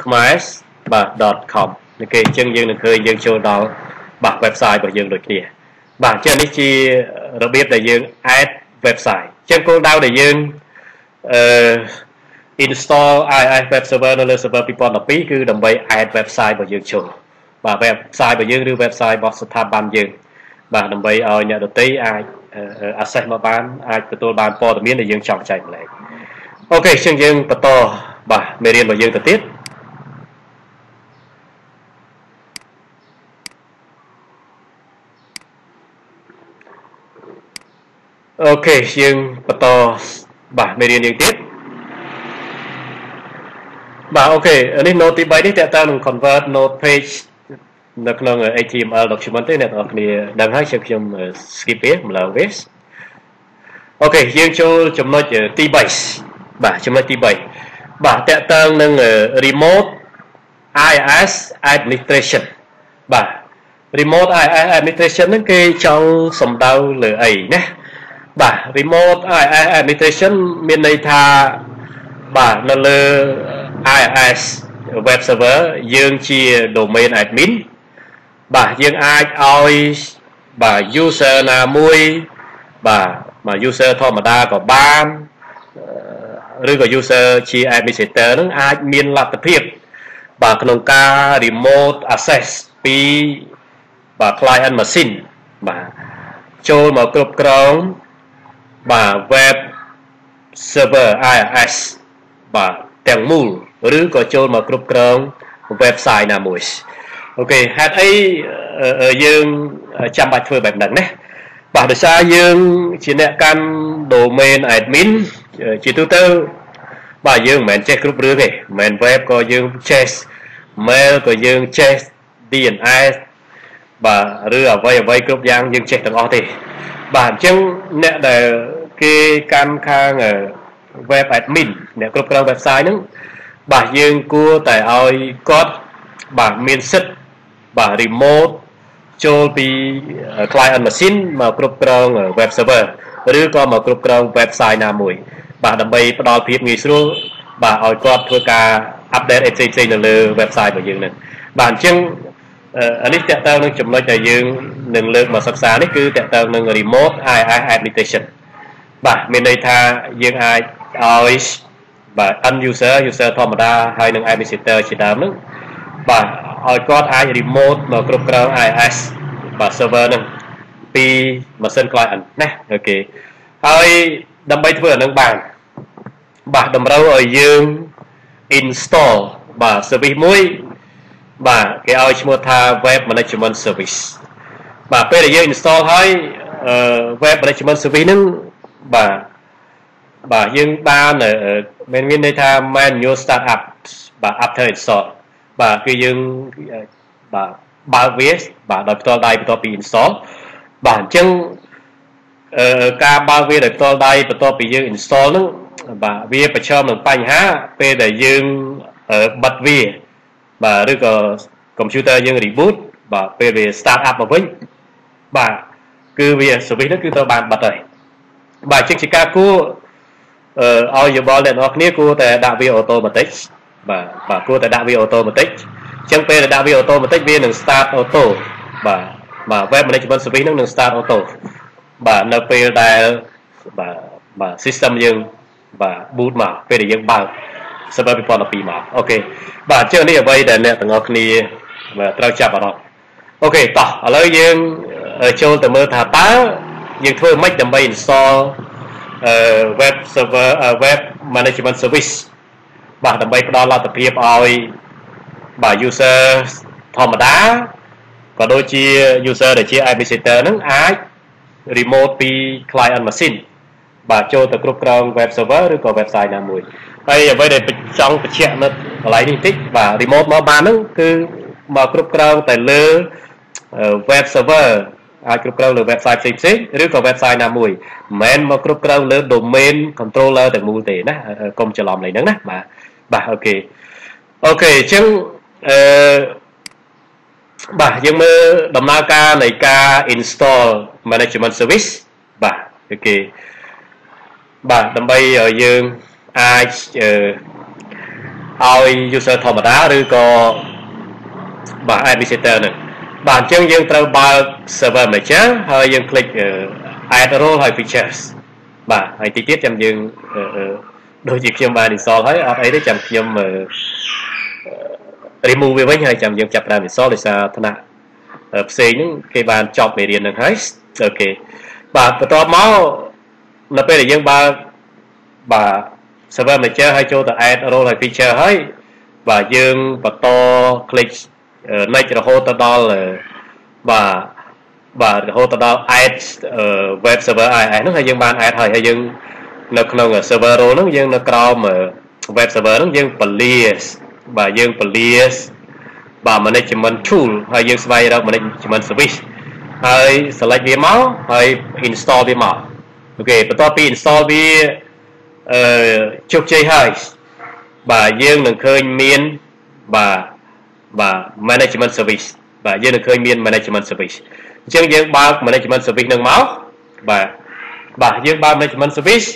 khmers បាទ .com គេអញ្ចឹងយើងនឹងឃើញយើងចូលដល់បាទ website របស់យើងដូចគ្នាបាទអញ្ចឹងនេះជារបៀបដែលយើង add website អញ្ចឹងគោលដៅដែលយើងអឺ install IIS web server នៅលើ server 2012គឺដើម្បី add website របស់យើងចូលបាទ website របស់យើងឬ website របស់ស្ថាប័នយើង បាទដើម្បីឲ្យអ្នកដតីអាច access មកបានអាចទទួលបានព័ត៌មានដែលយើងចង់ចែកម្លែកOK ជាងយើងបន្តបាទមេរៀនរបស់យើងទៅទៀត OK យើងបន្តបាទមេរៀនយើងទៀតបាទ OK នេះ note ទី3នេះតើតើនឹង convert note page នៅក្នុង HTML document ទេអ្នកទាំងអស់គ្នាដឹងហើយជាខ្ញុំ skip វាម្លងវាអូខេយើងចូលចំណុចទី3បាទចំណុចទី3បាទតើតើនឹង remote IIS administration បាទ remote IIS administration ហ្នឹងគេចង់សំដៅលើអីណាបាទ remote IIS administration មានន័យថាបាទនៅលើ IIS web server យើងជា domain admin បាទយើងអាចឲ្យបាទ user ណាមួយបាទមក user ធម្មតាក៏បានឬក៏ user ជា administrator នឹងអាចមានលទ្ធភាព បាទក្នុងការ remote access ពីបាទ client machine បាទចូលមកគ្រប់គ្រងបាទ web server IIS បាទទាំងមូលឬក៏ចូលមកគ្រប់គ្រង website ណាមួយ អូខេហេតុអីយើងចាំបាច់ធ្វើបែបហ្នឹងណាបាទដោយសារយើងជាអ្នកកាន់ domain admin ជាទូទៅបាទយើងមិនមែនចេះគ្រប់រឿងទេមិនមែន web ក៏យើងចេះ mail ក៏យើងចេះ DNS បាទឬអ្វីអ្វីគ្រប់យ៉ាងយើងចេះទាំងអស់ទេបាទអញ្ចឹងអ្នកដែលគេកាន់ខាង web admin អ្នកគ្រប់គ្រង website ហ្នឹងបាទយើងគួរតែឲ្យគាត់បាទមានសិទ្ធិ បាទ remote ចូលពី client machine មកគ្រប់គ្រង web server ឬក៏មកគ្រប់គ្រង website ណាមួយ បាទដើម្បីផ្ដល់ភាពងាយស្រួលបាទឲ្យគាត់ធ្វើការ update អីផ្សេងៗនៅលើ website របស់យើងនឹងបាទអញ្ចឹងអានេះតកតើនឹងចំណុចដែលយើងនឹងលើកមកសិក្សានេះគឺតកតើនឹង remote IIS application បាទមានន័យថាយើងអាចឲ្យបាទ end user user ធម្មតាហើយនឹង administrator ជាដើមនឹងបាទ ឲ្យគាត់អាច remote មកគ្រប់គ្រង IIS បាទ server នឹងពីម៉ាស៊ីន client ណាអូខេហើយដើម្បីធ្វើអានឹងបានបាទតម្រូវឲ្យយើង install បាទ service មួយបាទគេឲ្យឈ្មោះថា web management service បាទពេលដែលយើង install ហើយ web management service ហ្នឹងបាទបាទយើងបានមានមានន័យថា manual startup បាទ after install បាទគឺយើងបាទបើកវាបាទដោយផ្ទាល់ដៃបន្ទាប់ពី install បាទអញ្ចឹងអឺការបើកវាដោយផ្ទាល់ដៃបន្ទាប់ពីយើង install ហ្នឹងបាទវាប្រឈមនឹងបញ្ហាពេលដែលយើងបិទវាបាទឬក៏ computer យើង reboot បាទពេលវា start up មកវិញបាទគឺវា service ហ្នឹងគឺត្រូវបានបិទហើយបាទអញ្ចឹងជាការគួរអឺឲ្យយោបល់អ្នកនរគ្នាគួរតែដាក់វា automatic បាទបាទគួរតែដាក់វា automatic អញ្ចឹងពេលដែលដាក់វា automatic វានឹង start auto បាទបាទ web management service ហ្នឹងនឹង start auto បាទនៅពេលដែលបាទបាទ system យើងបាទ boot មកពេលដែលយើងបើក server 2012មកអូខេបាទអញ្ចឹងនេះអ្វីដែលអ្នកទាំងអស់គ្នាត្រូវចាប់អារម្មណ៍អូខេតោះឥឡូវយើងចូលទៅមើលថាតើយើងធ្វើម៉េចដើម្បី install web server web management service បាទដើម្បីផ្ដល់លទ្ធភាពឲ្យបាទ user ធម្មតាក៏ដូចជា user ដែលជា administrator ហ្នឹងអាច remote ពី client machine បាទចូលទៅគ្រប់គ្រង web server ឬក៏ website ណាមួយហើយអ្វីដែលចង់បញ្ជាក់នៅកន្លែងនេះបន្តិចបាទ remote មកបានហ្នឹងគឺមកគ្រប់គ្រងតែលើ web server អាចគ្រប់គ្រងលើ website ផ្សេងៗឬក៏ website ណាមួយមិនមែនមកគ្រប់គ្រងលើ domain controller ទាំងមូលទេណាកុំច្រឡំលេងហ្នឹងណាបាទ បាទអូខេអូខេអញ្ចឹងអឺបាទយើងមើលដំណើរការនៃការ install management service បាទអូខេបាទដើម្បីឲ្យយើងអាចឲ្យ user ធម្មតាឬក៏បាទ administrator នឹងបាទអញ្ចឹងយើងត្រូវបើក server manager ហើយយើង click add role ហើយ features បាទហើយតិចទៀតចាំយើង ដូចជាខ្ញុំបាន install ហើយអត់អីទេចាំខ្ញុំ remove វាវិញហើយចាំយើងចាប់ដើម install ដោយសារថ្នាក់ផ្សេងហ្នឹងគេបានចប់មេរៀនហ្នឹងហើយអូខេបាទបន្ទាប់មកនៅពេលដែលយើងបើកបាទ server manager ហើយចូលទៅ add role ហើយ feature ហើយបាទយើងបន្ត click next រហូតទៅដល់បាទបាទរហូតដល់ add web server IIS ហ្នឹងហើយយើងបាន add ហើយហើយយើង នៅក្នុង server role ហ្នឹងយើងនៅក្រោម web server ហ្នឹងយើងពលាបាទយើងពលាបាទ management tool ហើយយើងស្វែងរក management service ហើយ select វាមកហើយ install វាមកអូខេបន្ទាប់ពី install វាអឺជោគជ័យហើយបាទយើងនឹងឃើញមានបាទបាទ management service បាទយើងនឹងឃើញមាន management service អញ្ចឹងយើងបើក management service នឹងមកបាទបាទយើងបើក management service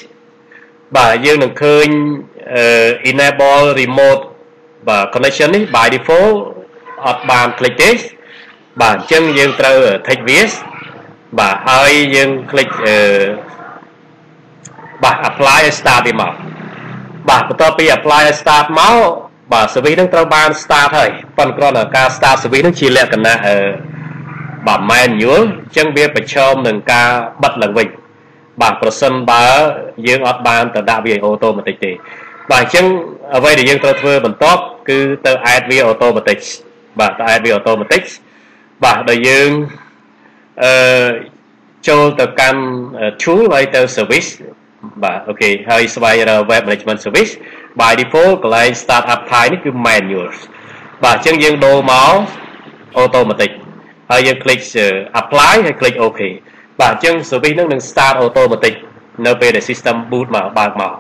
បាទយើងនឹងឃើញ enable remote បាទ connection នេះ by default អត់បាន click ទេបាទអញ្ចឹងយើងត្រូវ take this បាទហើយយើង click អឺបាទ apply ឲ្យ start វាមកបាទបន្ទាប់ពី apply ឲ្យ start មកបាទ service នឹងត្រូវបាន start ហើយប៉ុន្តែគ្រាន់តែការ start service នឹងជាលក្ខណៈអឺបាទ manual អញ្ចឹងវាប្រឈមនឹងការបិទឡើងវិញ បាទប្រសិនបើយើងអត់បានទៅដាក់វាអូតូម៉ាទិកទេបាទអញ្ចឹងអ្វីដែលយើងត្រូវធ្វើបន្ទាប់គឺទៅ add វាអូតូម៉ាទិកបាទទៅ add វាអូតូម៉ាទិកបាទដល់យើងអឺចូលទៅកាន់ tool ហើយទៅ service បាទអូខេហើយស្វែងរក web management service by default កន្លែង start up type នេះគឺ manual បាទអញ្ចឹងយើងដូរមក automatic ហើយយើង click apply ហើយ click OK បាទអញ្ចឹង service នឹងនឹង start automatic នៅពេលដែល system boot មកបើកមក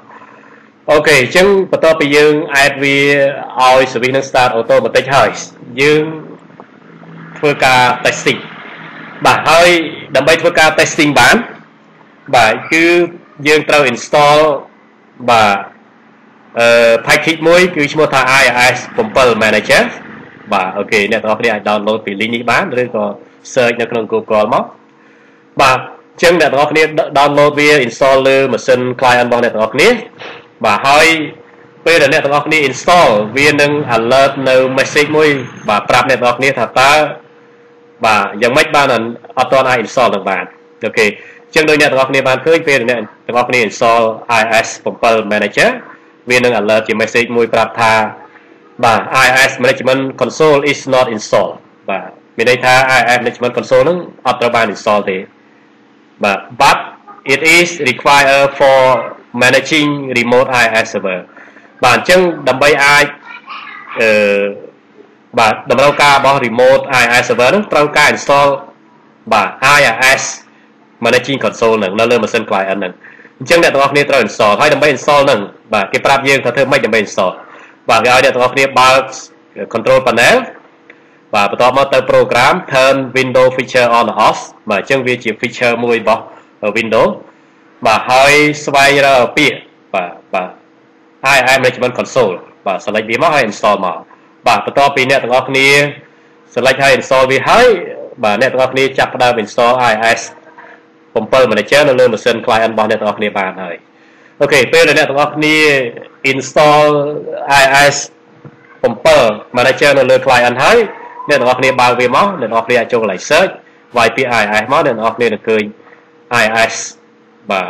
អូខេអញ្ចឹងបន្ទាប់ពីយើង add វាឲ្យ service នឹង start automatic ហើយយើងធ្វើការ testing បាទហើយដើម្បីធ្វើការ testing បានបាទគឺយើងត្រូវ install បាទអឺ package មួយគឺឈ្មោះថា IIS 7 Manager បាទអូខេអ្នកទាំងអស់គ្នាអាច download ពី link នេះបានឬក៏ search នៅក្នុង Google មក បាទអញ្ចឹងអ្នកទាំងអស់គ្នា download វា install លើម៉ាស៊ីន client របស់អ្នកទាំងអស់គ្នាបាទហើយពេលដែលអ្នកទាំងអស់គ្នា install វានឹង alert នៅ message មួយបាទប្រាប់អ្នកទាំងអស់គ្នាថាតើបាទយ៉ាងម៉េចបានអត់ទាន់អាច install នឹងបានអូខេអញ្ចឹងដោយអ្នកទាំងអស់គ្នាបានឃើញពេលអ្នកទាំងអស់គ្នា install IIS 7 Manager វានឹង alert ជា message មួយប្រាប់ថាបាទ IIS Management Console is not installed បាទមានន័យថា IIS Management Console នឹងអត់ត្រូវបាន install ទេ បាទ but it is required for managing remote IIS server បាទអញ្ចឹងដើម្បីអាចអឺបាទតម្រូវការរបស់ remote IIS server នឹងត្រូវការ install បាទ IIS managing console នឹងនៅលើម៉ាស៊ីន client នឹងអញ្ចឹងអ្នកទាំងអស់គ្នាត្រូវ install ហើយដើម្បី install នឹងបាទគេប្រាប់យើងថាធ្វើម៉េចដើម្បី install បាទគេឲ្យអ្នកទាំងអស់គ្នាបើក control panel បាទបន្ទាប់មកទៅ program turn window feature on or off បាទអញ្ចឹងវាជា feature មួយរបស់ Windows បាទហើយស្វែងរកពាក្យបាទបាទ IIM management console បាទ select វាមកហើយ install មកបាទបន្ទាប់ពីអ្នកទាំងអស់គ្នា select ហើយ install វាហើយបាទអ្នកទាំងអស់គ្នាចាប់ផ្ដើម install IIS 7 manager នៅលើម៉ាស៊ីន client របស់អ្នកទាំងអស់គ្នាបានហើយអូខេពេលដែលអ្នកទាំងអស់គ្នា install IIS 7 manager នៅលើ client ហើយ អ្នកទាំងអស់គ្នាបើកវាមកអ្នកទាំងអស់គ្នាអាចចូលកន្លែង search វាយពាក្យ IIS មកអ្នកទាំងអស់គ្នានឹងឃើញ IIS បាទ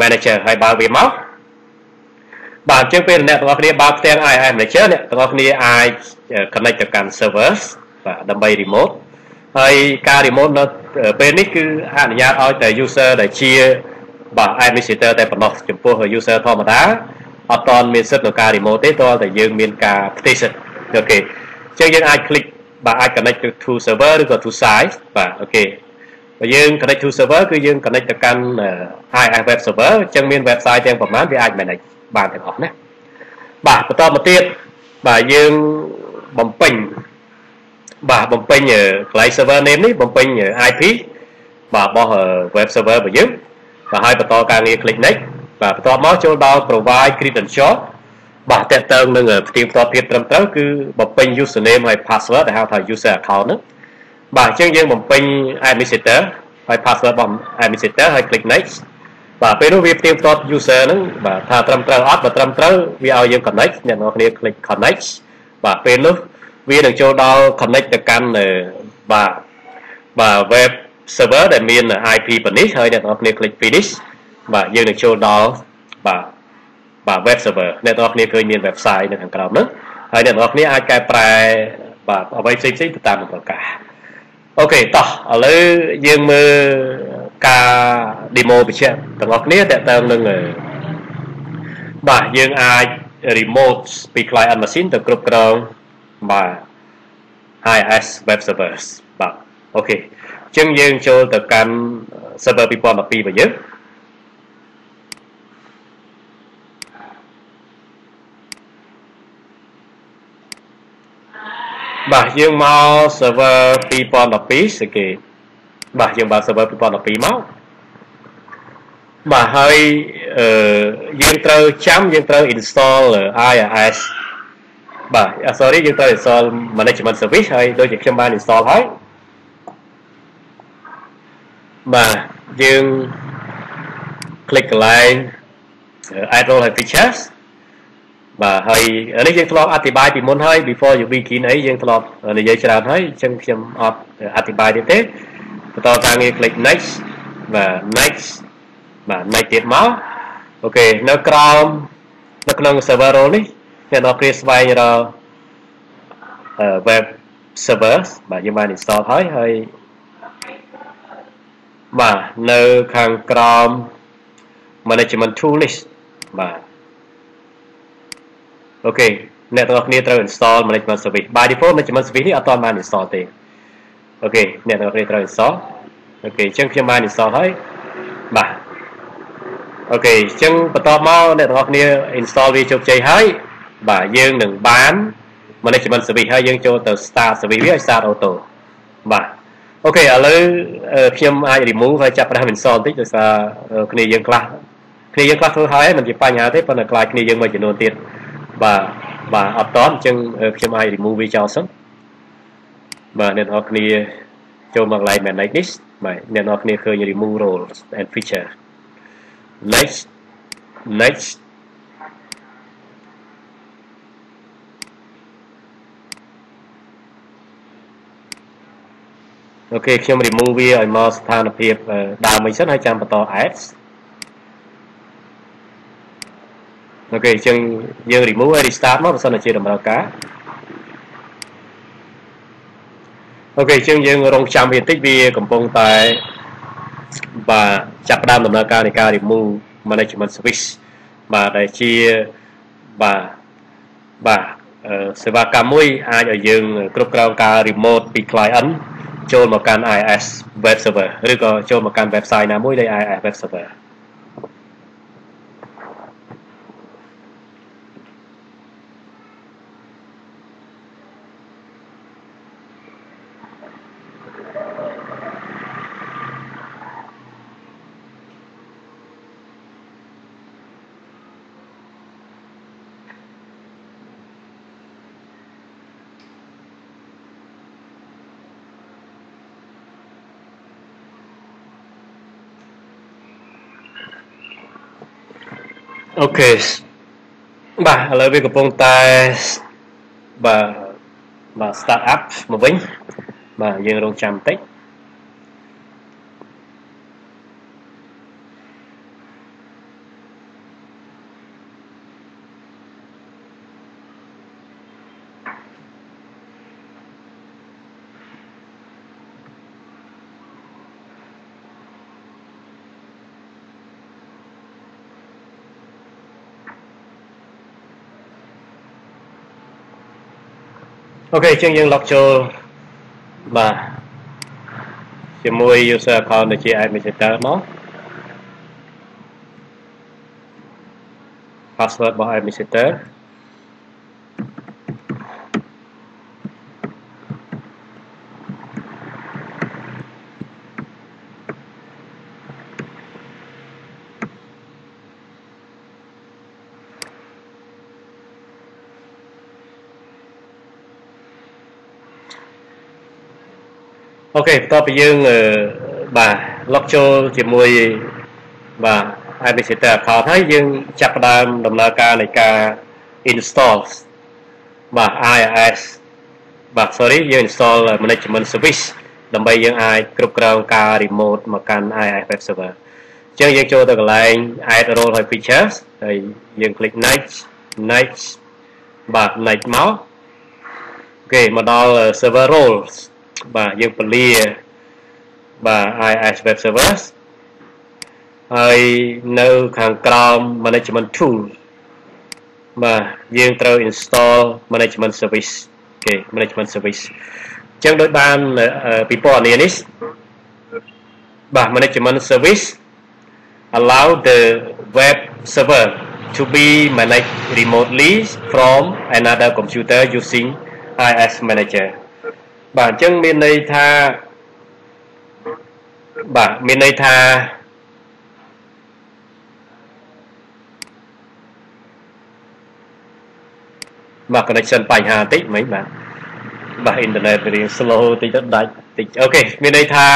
manager ហើយបើកវាមកបាទអញ្ចឹងពេលអ្នកទាំងអស់គ្នាបើកផ្ទាំង IIS manager អ្នកទាំងអស់គ្នាអាច connect ទៅកាន់ servers បាទដើម្បី remote ហើយការ remote នៅពេលនេះគឺអនុញ្ញាតឲ្យតែ user ដែលជាបាទ administrator តែប៉ុណ្ណោះចំពោះ user ធម្មតាអត់តន់មានសិទ្ធិក្នុងការ remote ទេតើតែយើងមានការផ្ទេរសិទ្ធិអូខេអញ្ចឹងយើងអាច click បាទអាច connect ទៅ to server ឬក៏ to site បាទអូខេបើយើង connect to server គឺយើង connect ទៅកាន់ IIS web server អញ្ចឹងមាន website ទាំងប្រមាណវាអាច manage បានទាំងអស់ណាបាទបន្តមកទៀតបាទយើងបំពេញបាទបំពេញកន្លែង server name នេះបំពេញ IP បាទរបស់ web server របស់យើងបាទហើយបន្តការងារ click next បាទបន្ទាប់មកចូលដល់ provide credential បាទតើតើនឹងផ្ទៀងផ្ទាត់ភាពត្រឹមត្រូវគឺបំពេញ username ហើយ password ដែលហៅថា user account ហ្នឹងបាទអញ្ចឹងយើងបំពេញ administrator ហើយ password របស់ administrator ហើយ click next បាទពេលនោះវាផ្ទៀងផ្ទាត់ user ហ្នឹងបាទថាត្រឹមត្រូវអត់បើត្រឹមត្រូវវាឲ្យយើង connect អ្នកនរគ្នា click connect បាទពេលនោះវានឹងចូលដល់ connect ទៅកាន់បាទបាទ web server ដែលមាន IP ប៉ុនេះហើយអ្នកនរគ្នា click finish បាទយើងនឹងចូលដល់បាទ បាទ web server អ្នកនរគ្នាឃើញមាន website នៅខាងក្រោមហ្នឹងហើយអ្នកនរគ្នាអាចកែប្រែបាទអ្វីផ្សេងផ្សេងទៅតាមតម្រូវការអូខេតោះឥឡូវយើងមើលការ demo បញ្ជាក់ទាំងអស់គ្នាតើតើនឹងបាទយើងអាច remote ពី client machine ទៅគ្រប់គ្រងបាទ IIS web servers បាទអូខេអញ្ចឹងយើងចូលទៅកាន់ server 2012របស់យើង បាទយើងមក server 2012ស្អីគេបាទយើងបើ server 2012មកបាទហើយអឺយើងត្រូវចាំយើងត្រូវ install IIS បាទ sorry យើងត្រូវ install management service ហើយដូចជាខ្ញុំបាន install ហើយបាទយើង click កន្លែង add role ហើយ features បាទហើយនេះយើងធ្លាប់អธิบายពីមុនហើយ before you begin អីយើងធ្លាប់និយាយច្រើនហើយអញ្ចឹងខ្ញុំអត់អธิบายទៀតទេបន្តការងារ click next បាទ next បាទ next ទៀតមកអូខេនៅក្រោមនៅក្នុង server role នេះអ្នកនរគ្នាស្វែងរក web servers បាទយើងបាន install ហើយហើយបាទនៅខាងក្រោម management tool list បាទ OK អ្នកទាំងអស់គ្នាត្រូវ install management service by default management service នេះអត់ទាន់បាន install ទេ OK អ្នកទាំងអស់គ្នាត្រូវ install OK អញ្ចឹងខ្ញុំបាន install ហើយបាទ OK អញ្ចឹងបន្តមកអ្នកទាំងអស់គ្នា install វាជោគជ័យហើយបាទយើងនឹងបាន management service ហើយយើងចូលទៅ start service វាឲ្យ start auto បាទ OK ឥឡូវខ្ញុំអាច remove ហើយចាប់ផ្ដើម install បន្តិចដោយសារគ្នាយើងខ្លះគ្នាយើងខ្លះធ្វើហើយមិនជាបញ្ហាទេប៉ុន្តែខ្លាចគ្នាយើងមួយចំនួនទៀត បាទបាទអត់តអញ្ចឹងខ្ញុំអាច remove វាចោលសិនបាទអ្នកនរគ្នាចូលមកកន្លែង manage list បាទអ្នកនរគ្នាឃើញ remove roles and feature next next OK ខ្ញុំ remove វាឲ្យមកស្ថានភាពដើមវិញសិនហើយចាំបន្ត add OK អញ្ចឹងយើង remove ហើយ restart មកបើសិនជាតម្រូវការ OK អញ្ចឹងយើងរងចាំវាបន្តិចវាកំពុងតែបាទចាប់ផ្ដើមដំណើរការនៃការ remove management service បាទដែលជាបាទបាទសេវាកម្មមួយអាចឲ្យយើងគ្រប់គ្រងការ remote ពី client ចូលមកកាន់ IIS web server ឬក៏ចូលមកកាន់ website ណាមួយនៃ IIS web server Okay បាទឥឡូវវាកំពុងតែបាទបាទ start up មកវិញបាទយើងរងចាំបន្តិច អូខេអញ្ចឹងយើង log ចូលបាទជាមួយ user account ដូចជា administrator មក password របស់ administrator អូខេបន្ទាប់ពីយើងបាទ log ចូលជាមួយបាទ administrator account ហើយយើងចាប់ផ្ដើមដំណើរការនៃការ install បាទ IIS បាទ sorry យើង install management service ដើម្បីយើងអាចគ្រប់គ្រងការ remote មកកាន់ IIS web server អញ្ចឹងយើងចូលទៅកន្លែង add role ហើយ features ហើយយើង click next next បាទ next មកOK មកដល់ server roles បាទយើងពលាបាទ IIS web servers ហើយនៅខាងក្រោម management tool បាទយើងត្រូវ install management service OK management service អញ្ចឹងដូចបានពីពណ៌នានេះបាទ management service allow the web server to be managed remotely from another computer using IS manager បាទអញ្ចឹងមានន័យថាបាទមានន័យថាបាទ connection បញ្ហាតិចមិញបាទបាទ internet រៀង slow តិចទៅដាច់តិចអូខេមានន័យថា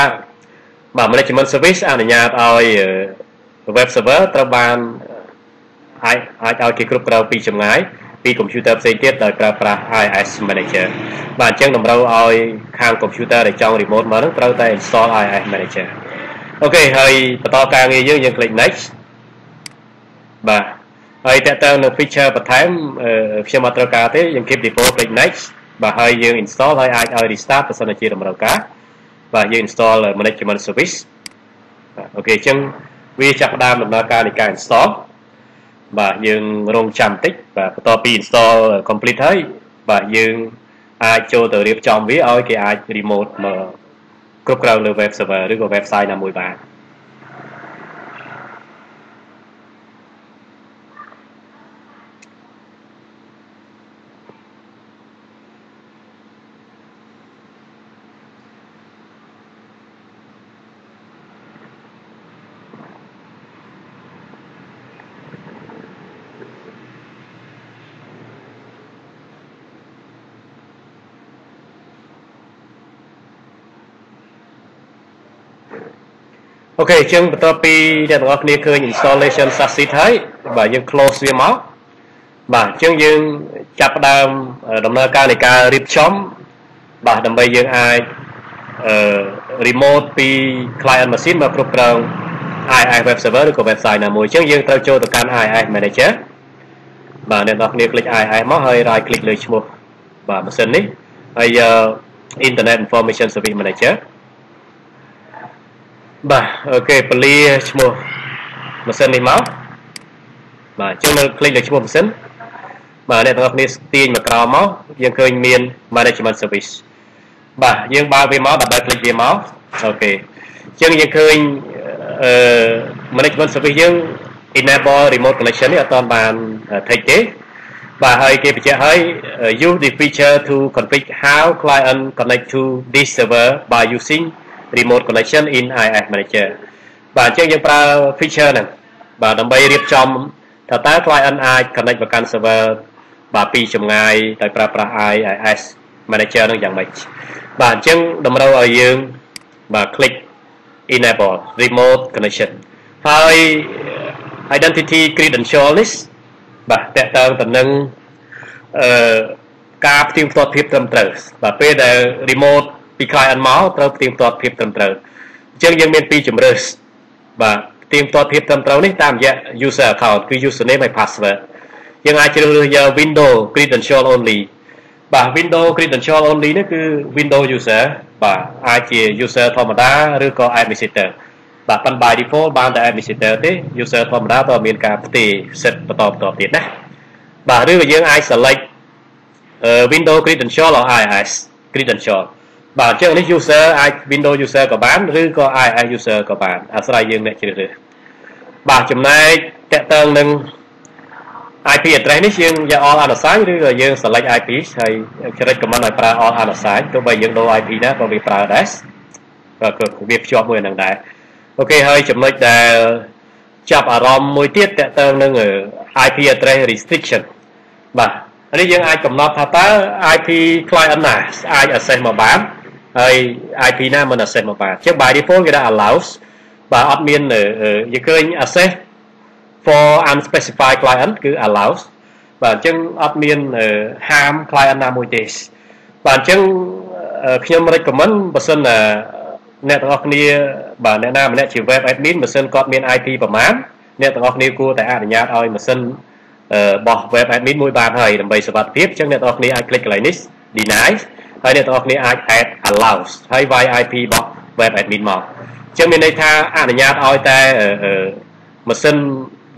បាទ management service អនុញ្ញាតឲ្យ web server ត្រូវបានអាចអាចឲ្យគេគ្រប់គ្រងពីចម្ងាយ ពី computer ផ្សេងទៀតដោយប្រើប្រាស់ IIS Manager បាទអញ្ចឹងតម្រូវឲ្យខាង computer ដែលចង់ remote មកហ្នឹងត្រូវតែ install IIS Manager អូខេហើយបន្តការងារយើងយើង click next បាទហើយតើតើនៅ feature បន្ថែមខ្ញុំអត់ត្រូវការទេយើង keep default click next បាទហើយយើង install ហើយអាចឲ្យ restart បើសិនជាតម្រូវការបាទយើង install management service បាទអូខេអញ្ចឹងវាចាប់ផ្ដើមដំណើរការនៃការ install បាទយើងរងចាំបន្តិចបាទបន្ទាប់ពី install complete ហើយបាទយើងអាចចូលទៅរៀបចំវាឲ្យគេអាច remote មកគ្រប់គ្រងលើ web server ឬក៏ website ណាមួយបាន អូខេអញ្ចឹងបន្ទាប់ពីអ្នកទាំងអស់គ្នាឃើញ installation succeed ហើយបាទយើង close វាមកបាទអញ្ចឹងយើងចាប់ផ្ដើមដំណើរការនៃការរៀបចំបាទដើម្បីយើងអាចអឺ remote ពី client machine មកគ្រប់គ្រង IIS web server ឬក៏ website ណាមួយអញ្ចឹងយើងត្រូវចូលទៅកាន់ IIS manager បាទអ្នកនរគ្នា click IIS មកហើយ right click លើឈ្មោះបាទម៉ាស៊ីននេះហើយ internet information service manager បាទអូខេពលាឈ្មោះម៉ាស៊ីននេះមកបាទអញ្ចឹងនៅคลิกលើឈ្មោះម៉ាស៊ីនបាទអ្នកទាំងអស់គ្នាទាញមកក្រោមមកយើងឃើញមាន management service បាទយើងបើកវាមកដើម្បីคลิกវាមកអូខេអញ្ចឹងយើងឃើញអឺ management service យើង enable remote connection នេះអត់ទាន់បាន take ទេបាទហើយគេបញ្ជាក់ឲ្យ use the feature to configure how client connect to this server by using remote connection in IIS Manager បាទអញ្ចឹងយើងប្រើ feature ហ្នឹងបាទដើម្បីរៀបចំថាតើ client អាច connect ទៅកាន់ server បាទពីចម្ងាយដោយប្រើប្រាស់ IIS Manager ហ្នឹងយ៉ាងម៉េចបាទអញ្ចឹងតម្រូវឲ្យយើងបាទ click enable remote connection ហើយ identity credential នេះបាទតកតងទៅនឹងអឺការផ្ទៀងផ្ទាត់ភាពត្រឹមត្រូវបាទពេលដែល remote ពី client មកត្រូវផ្ទៀងផ្ទាត់ភាពត្រឹមត្រូវអញ្ចឹងយើងមានពីរជំរើសបាទផ្ទៀងផ្ទាត់ភាពត្រឹមត្រូវនេះតាមរយៈ user account គឺ username ហើយ password យើងអាចជ្រើសរើសយក window credential only បាទ window credential only នេះគឺ window user បាទអាចជា user ធម្មតាឬក៏ administrator បាទប៉ុន្តែ by default បានតែ administrator ទេ user ធម្មតាក៏មានការផ្ទេរសិទ្ធិបន្តបន្តទៀតណាបាទឬក៏យើងអាច select window credential ឬ IIS credential បាទអញ្ចឹងនេះ user អាច Windows user ក៏បានឬក៏ IIS user ក៏បានអាស្រ័យយើងអ្នកជ្រើសរើសបាទចំណែកតកតើងនឹង IP address នេះយើងយក all unassigned ឬក៏យើង select IP ហើយជ្រើស command ឲ្យប្រើ all unassigned ទោះបីយើងដូរ IP ណាក៏វាប្រើដែរក៏វាភ្ជាប់មួយនឹងដែរអូខេហើយចំណុចដែលចាប់អារម្មណ៍មួយទៀតតកតើងនឹង IP address restriction បាទនេះយើងអាចកំណត់ថាតើ IP client ណាអាច access មកបាន ហើយ IP ណាមិន access មកបានជាង by default គេដាក់ allows បាទអត់មានយើងឃើញ access for unspecified client គឺ allows បាទអញ្ចឹងអត់មានហាម client ណាមួយទេបាទអញ្ចឹងខ្ញុំ recommend បើសិនណាអ្នកទាំងអស់គ្នាបាទអ្នកណាម្នាក់ជា web admin ម៉ាស៊ីនគាត់មាន IP ប្រមាណអ្នកទាំងអស់គ្នាគួរតែអនុញ្ញាតឲ្យម៉ាស៊ីនរបស់ web admin មួយបានហើយដើម្បីសុវត្ថិភាពអញ្ចឹងអ្នកទាំងអស់គ្នាអាច click កន្លែងនេះ deny ហើយអ្នកទាំងអស់គ្នាអាច add allows ហើយ YIP របស់ web admin មកអញ្ចឹងមានន័យថាអនុញ្ញាតឲ្យតែម៉ាស៊ីន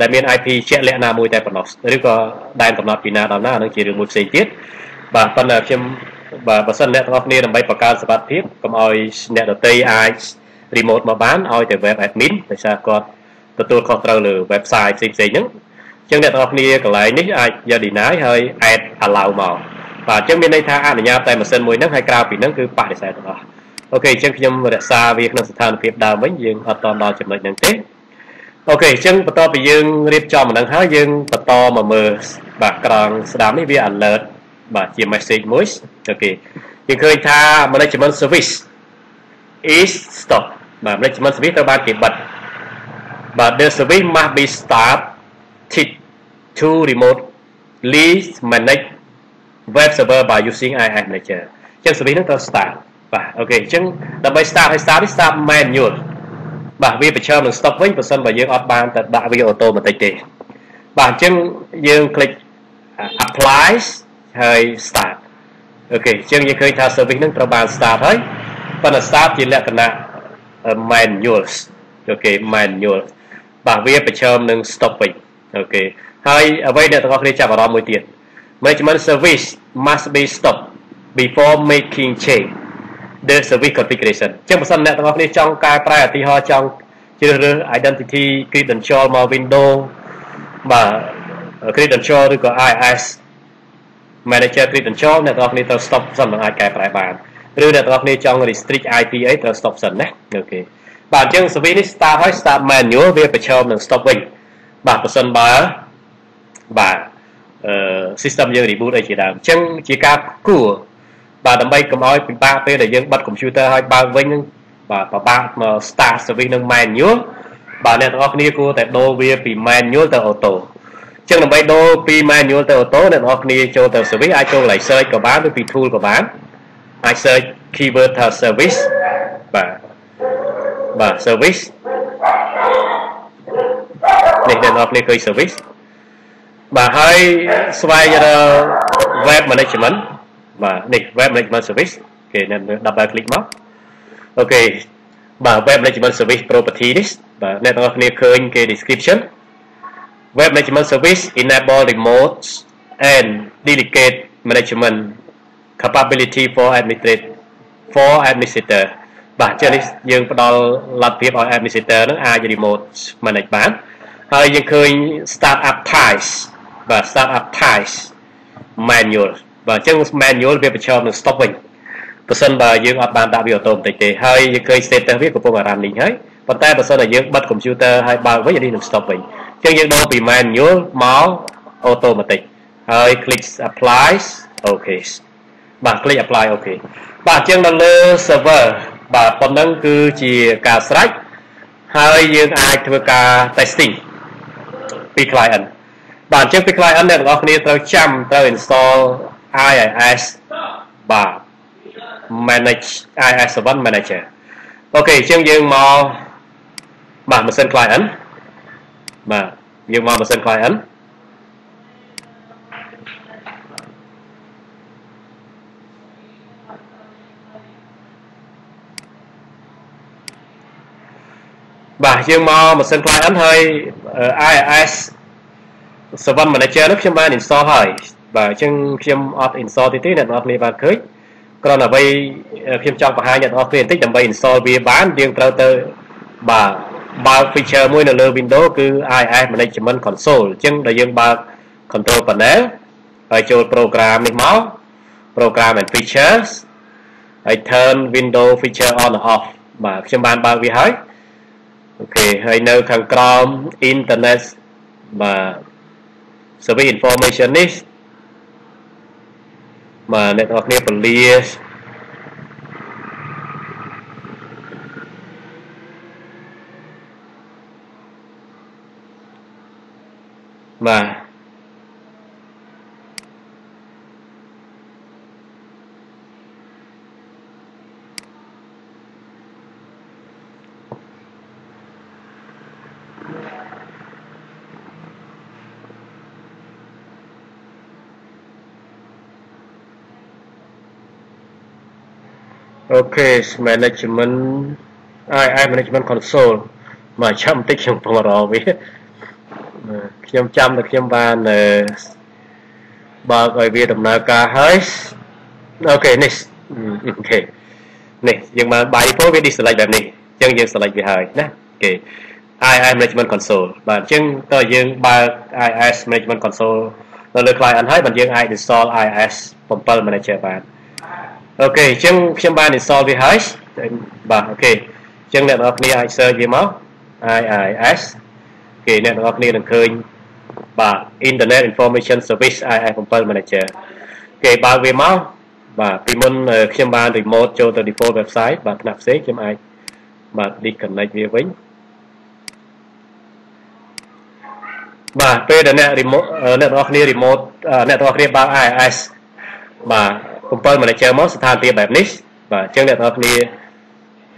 ដែលមាន IP ជាក់លាក់ណាមួយតែប៉ុណ្ណោះឬក៏ដែនកំណត់ពីណាដល់ណានឹងជារឿងមួយផ្សេងទៀតបាទប៉ុន្តែខ្ញុំបាទបើសិនអ្នកទាំងអស់គ្នាដើម្បីបង្កើនសុវត្ថិភាពកុំឲ្យអ្នកដទៃអាច remote មកបានឲ្យតែ web admin ដោយសារគាត់ទទួលខុសត្រូវលើ website ផ្សេងផ្សេងហ្នឹងអញ្ចឹងអ្នកទាំងអស់គ្នាកន្លែងនេះអាចយក deny ហើយ add allow មក បាទអញ្ចឹងមានន័យថាអនុញ្ញាតតែម៉ាស៊ីនមួយហ្នឹងហើយក្រៅពីហ្នឹងគឺបដិសេធទាំងអស់OK អញ្ចឹងខ្ញុំរក្សាវាក្នុងស្ថានភាពដើមវិញយើងអត់ទៅដល់ចំណុចហ្នឹងទេ OK អញ្ចឹងបន្ទាប់ពីយើងរៀបចំអាហ្នឹងហើយយើងបន្តមកមើលបាទក្រងស្ដាប់នេះវា alert បាទជា message មួយ OK យើងឃើញថា management service is stop បាទ management service ត្រូវបានគេបិទបាទ the service must be started to remotely manage web server by using IIS manager អញ្ចឹង service ហ្នឹងត្រូវ start បាទអូខេអញ្ចឹងដើម្បី start ឲ្យ start នេះ start manual បាទវាប្រឈមនឹង stop វិញបើសិនបើយើងអត់បានទៅដាក់វា automatic ទេបាទអញ្ចឹងយើង click apply ហើយ start អូខេអញ្ចឹងយើងឃើញថា service ហ្នឹងត្រូវបាន start ហើយប៉ុន្តែ start ជាលក្ខណៈ manual អូខេ manual បាទវាប្រឈមនឹង stop វិញអូខេហើយអ្វីដែលទាំងអស់គ្នាចាប់អារម្មណ៍មួយទៀត management service must be stopped before making change the service configuration អញ្ចឹងបើសិនអ្នកទាំងអស់គ្នាចង់កែប្រែឧទាហរណ៍ចង់ជ្រើសរើស identity credential មក Windows បាទ credential ឬក៏ IIS manager credential អ្នកទាំងអស់គ្នាត្រូវ stop សិននឹងអាចកែប្រែបានឬអ្នកទាំងអស់គ្នាចង់ restrict IP អីត្រូវ stop សិនណាអូខេបាទអញ្ចឹង service នេះ start ហើយ start manual វាប្រឈមនឹង stop វិញបាទបើសិនបើបាទអឺ system យើង reboot អីជាដើមអញ្ចឹងជាការគួរបាទដើម្បីកុំឲ្យពិបាកពេលដែលយើងបិទ computer ហើយបើកវិញហ្នឹងបាទពិបាកមក start service នឹង manual បាទអ្នកទាំងអស់គ្នាគួរតែដូរវាពី manual ទៅ auto ចឹងដើម្បីដូរពី manual ទៅ auto អ្នកនរគ្នាចូលទៅ service អាចចូលកន្លែង search ក៏បានឬពី tool ក៏បានអាច search keyword ថា service បាទបាទ service នេះអ្នកនរគ្នាឃើញ service បាទហើយស្វែងរក web management បាទនេះ web management service គេអ្នក double click មកអូខេបាទ web management service property នេះបាទអ្នកនរគ្នាឃើញគេ description Web Management Service enable remote and delegate management capability for administrator for administrator បាទចឹងនេះយើងផ្ដល់លទ្ធភាពឲ្យ administrator នឹងអាច remote manage បានហើយយើងឃើញ start up ties បាទ start up ties manual បាទអញ្ចឹង manual វាប្រឈមនឹង stop វិញបើសិនបើយើងអត់បានដាក់វាអូតូម៉ាទិកទេហើយយើងឃើញ status វាកំពុង running ហើយប៉ុន្តែបើសិនតែយើងបិទ computer ហើយបើកវិញនេះនឹង stop វិញអញ្ចឹងយើងដូរពី manual មក automatic ហើយ click apply okay បាទ click apply okay បាទអញ្ចឹងនៅលើ server បាទប៉ុណ្ណឹងគឺជាការស្រេចហើយយើងអាចធ្វើការ testing ពី client បាទអញ្ចឹងពី client អ្នកទាំងអស់គ្នាត្រូវចាំត្រូវ install IIS បាទ manage IIS 7 manager អូខេអញ្ចឹងយើងមកបាទម៉ាស៊ីន client បាទយើងមកម៉ាស៊ីន client បាទយើងមកម៉ាស៊ីន client ហើយ IIS 7 manager នោះខ្ញុំបាន install ហើយបាទអញ្ចឹងខ្ញុំអត់ install ទេទេអ្នកនរគ្នាបានឃើញគ្រាន់តែអ្វីខ្ញុំចង់បង្ហាញអ្នកនរគ្នាបន្តិចដើម្បី install វាបានយើងត្រូវទៅបាទបើក feature មួយនៅលើ Windows គឺ IIS Management Console អញ្ចឹងដល់យើងបើក Control Panel ហើយចូល program នេះមក program and features ហើយ turn window feature on or off បាទខ្ញុំបានបើកវាហើយអូខេហើយនៅខាងក្រោម internet បាទ service information នេះបាទអ្នកនរគ្នាពលាបាទ អូខេ management IIS management console មកចាំបន្តិចខ្ញុំពងរកវាខ្ញុំចាំតែខ្ញុំបានបើកឲ្យវាដំណើរការហើយអូខេនេះអូខេនេះយើងបាន by default វា select បែបនេះអញ្ចឹងយើង select វាហើយណាអូខេ IIS management console បាទអញ្ចឹងតើយើងបើក IIS management console នៅលើ client ហើយបាទយើងអាច install IIS 7 manager បាន អូខេអញ្ចឹងខ្ញុំបាន install វាហើយបាទអូខេអញ្ចឹងអ្នកនរគ្នាអាច search វាមក IIS គេអ្នកនរគ្នានឹងឃើញបាទ Internet Information Service IIS 7 Manager គេបើកវាមកបាទពីមុនខ្ញុំបាន remote ចូលទៅ default website បាទថ្នាក់ផ្សេងខ្ញុំអាចបាទ disconnect វាវិញបាទពេលដែលអ្នក remote អ្នកនរគ្នា remote អ្នកនរគ្នាបើក IIS បាទ 7 manager មកស្ថានភាពបែបនេះបាទអញ្ចឹងអ្នកនរគ្នា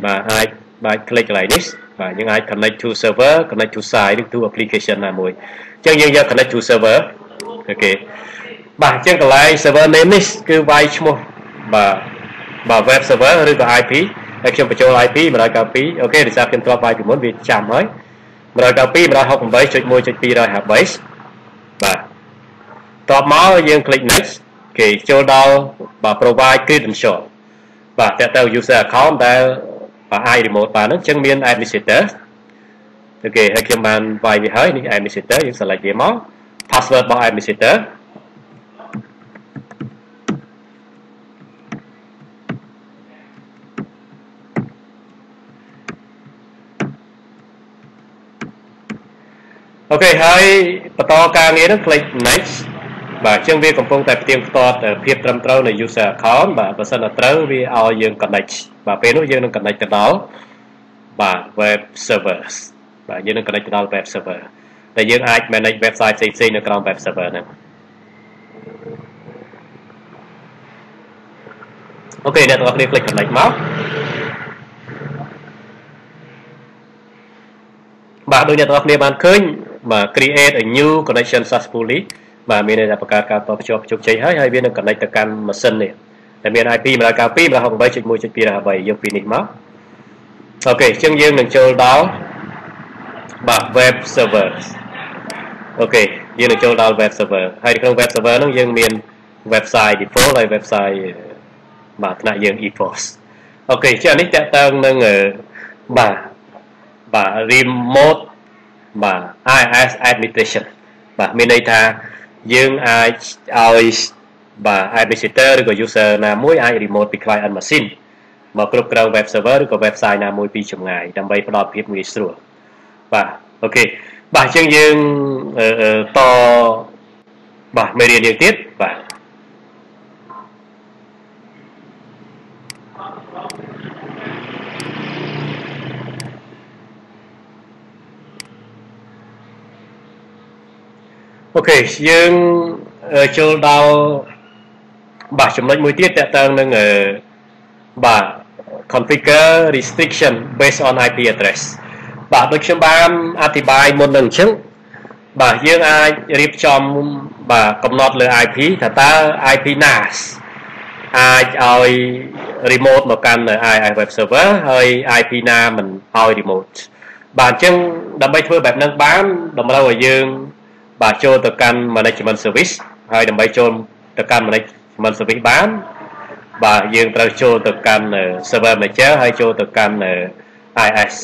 បាទអាចបាទ click កន្លែងនេះបាទយើងអាច connect to server connect to site ឬ to application ណាមួយអញ្ចឹងយើងយក connect to server អូខេបាទអញ្ចឹងកន្លែង server name នេះគឺវាយឈ្មោះបាទបាទ web server ឬក៏ IP ហើយខ្ញុំបញ្ចូល IP 192អូខេដោយសារខ្ញុំធ្លាប់វាយពីមុនវាចាំហើយ192 168.1.200 Hz បាទតបមកយើង click next គេចូលដល់បាទ provide credential បាទតើទៅ user account ដែលអាច remote បានហ្នឹងអញ្ចឹងមាន administrator អូខេហើយខ្ញុំបានវាយវាហើយនេះ administrator យើង select វាមក password របស់ administrator អូខេហើយបន្តការងារនោះ click next បាទអញ្ចឹងវាកំពុងតែផ្ទៀងផ្ទាត់ភាពត្រឹមត្រូវនៃ user account បាទបើសិនតែត្រូវវាឲ្យយើង connect បាទពេលនោះយើងនឹង connect ទៅដល់បាទ web servers បាទយើងនឹង connect ទៅដល់ web server តែយើងអាច manage website ផ្សេងៗនៅក្រោម web server ហ្នឹងអូខេអ្នកទាំងអស់គ្នា click connect មកបាទដូចអ្នកទាំងអស់គ្នាបានឃើញបាទ create a new connection successfully បាទមានន័យថាបង្កើតការតភ្ជាប់ជោគជ័យហើយហើយវានឹង connect ទៅកាន់ម៉ាស៊ីននេះតែមាន IP 192 168.1.2យកពីនេះមកអូខេអញ្ចឹងយើងនឹងចូលដល់បាទ web servers អូខេយើងនឹងចូលដល់ web server ហើយក្នុង web server ហ្នឹងយើងមាន website default ហើយ website បាទថ្នាក់យើង e-post អូខេចឹងនេះតកតើងនឹងបាទបាទ remote បាទ IIS administration បាទមានន័យថា យើងអាចឲ្យបាទ administrator ឬក៏ user ណាមួយអាច remote ពី client machine មកគ្រប់គ្រង web server ឬក៏ website ណាមួយពីចម្ងាយដើម្បីផ្ដល់ភាពងាយស្រួលបាទអូខេបាទអញ្ចឹងយើងតបាទមេរៀនយើងទៀតបាទ អូខេយើងចូលដល់បាទចំណុចមួយទៀតតើតើនឹងបាទ configure restriction based on IP address បាទដូចខ្ញុំបានអធិប្បាយមុននឹងអញ្ចឹងបាទយើងអាចរៀបចំបាទកំណត់លើ IP ថាតើ IP NAS អាចឲ្យ remote មកកាន់ IIS web server ហើយ IP ណាមិនឲ្យ remote បាទអញ្ចឹងដើម្បីធ្វើបែបហ្នឹងបានតម្រូវឲ្យយើង បាទចូលទៅកាន់ management service ហើយដើម្បីចូលទៅកាន់ management service បានបាទយើងត្រូវចូលទៅកាន់ server manager ហើយចូលទៅកាន់ IS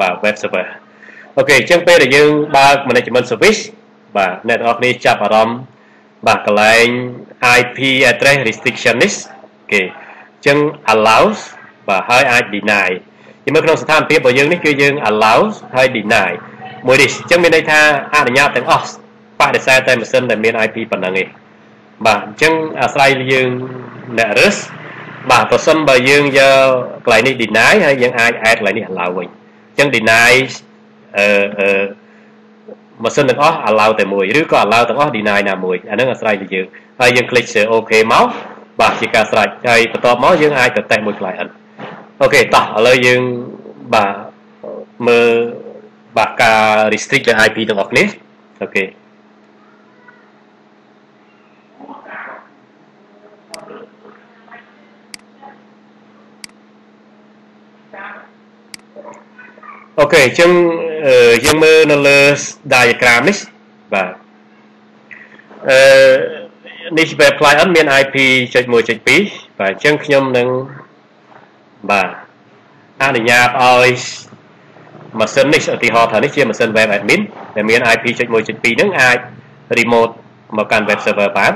បាទ web server អូខេអញ្ចឹងពេលដែលយើងបើក management service បាទអ្នកទាំងអស់គ្នាចាប់អារម្មណ៍បាទកន្លែង IP address restriction នេះគេអញ្ចឹង allows បាទហើយអាច deny ជាមួយក្នុងស្ថានភាពរបស់យើងនេះគឺយើង allows ហើយ deny មួយនេះអញ្ចឹងមានន័យថាអនុញ្ញាតទាំងអស់ បដិសេធតែម៉ាស៊ីនដែលមាន IP ប៉ុណ្ណឹងឯងបាទអញ្ចឹងអាស្រ័យយើងaddress បាទប្រសិនបើយើងយកកន្លែងនេះ deny ហើយយើងអាច add កន្លែងនេះ allow វិញអញ្ចឹង deny អឺអឺម៉ាស៊ីនទាំងអស់ allow តែមួយឬក៏ allow ទាំងអស់ deny ណាមួយអានឹងអាស្រ័យលើយើងហើយយើង click លើ OK មកបាទជាការស្រេចហើយបន្ទាប់មកយើងអាចទៅតេស្តមួយ client អូខេតោះឥឡូវយើងបាទមើលបាទការ restrict លើ IP ទាំងអស់គ្នាអូខេ អូខេអញ្ចឹងយើងមើលនៅលើ diagram នេះបាទអឺនេះ web client មាន IP.1.2 បាទអញ្ចឹងខ្ញុំនឹងបាទអនុញ្ញាតឲ្យម៉ាស៊ីននេះឧទាហរណ៍ថានេះជាម៉ាស៊ីន web admin ដែលមាន IP.1.2 ហ្នឹងអាច remote មកកាន់ web server បាន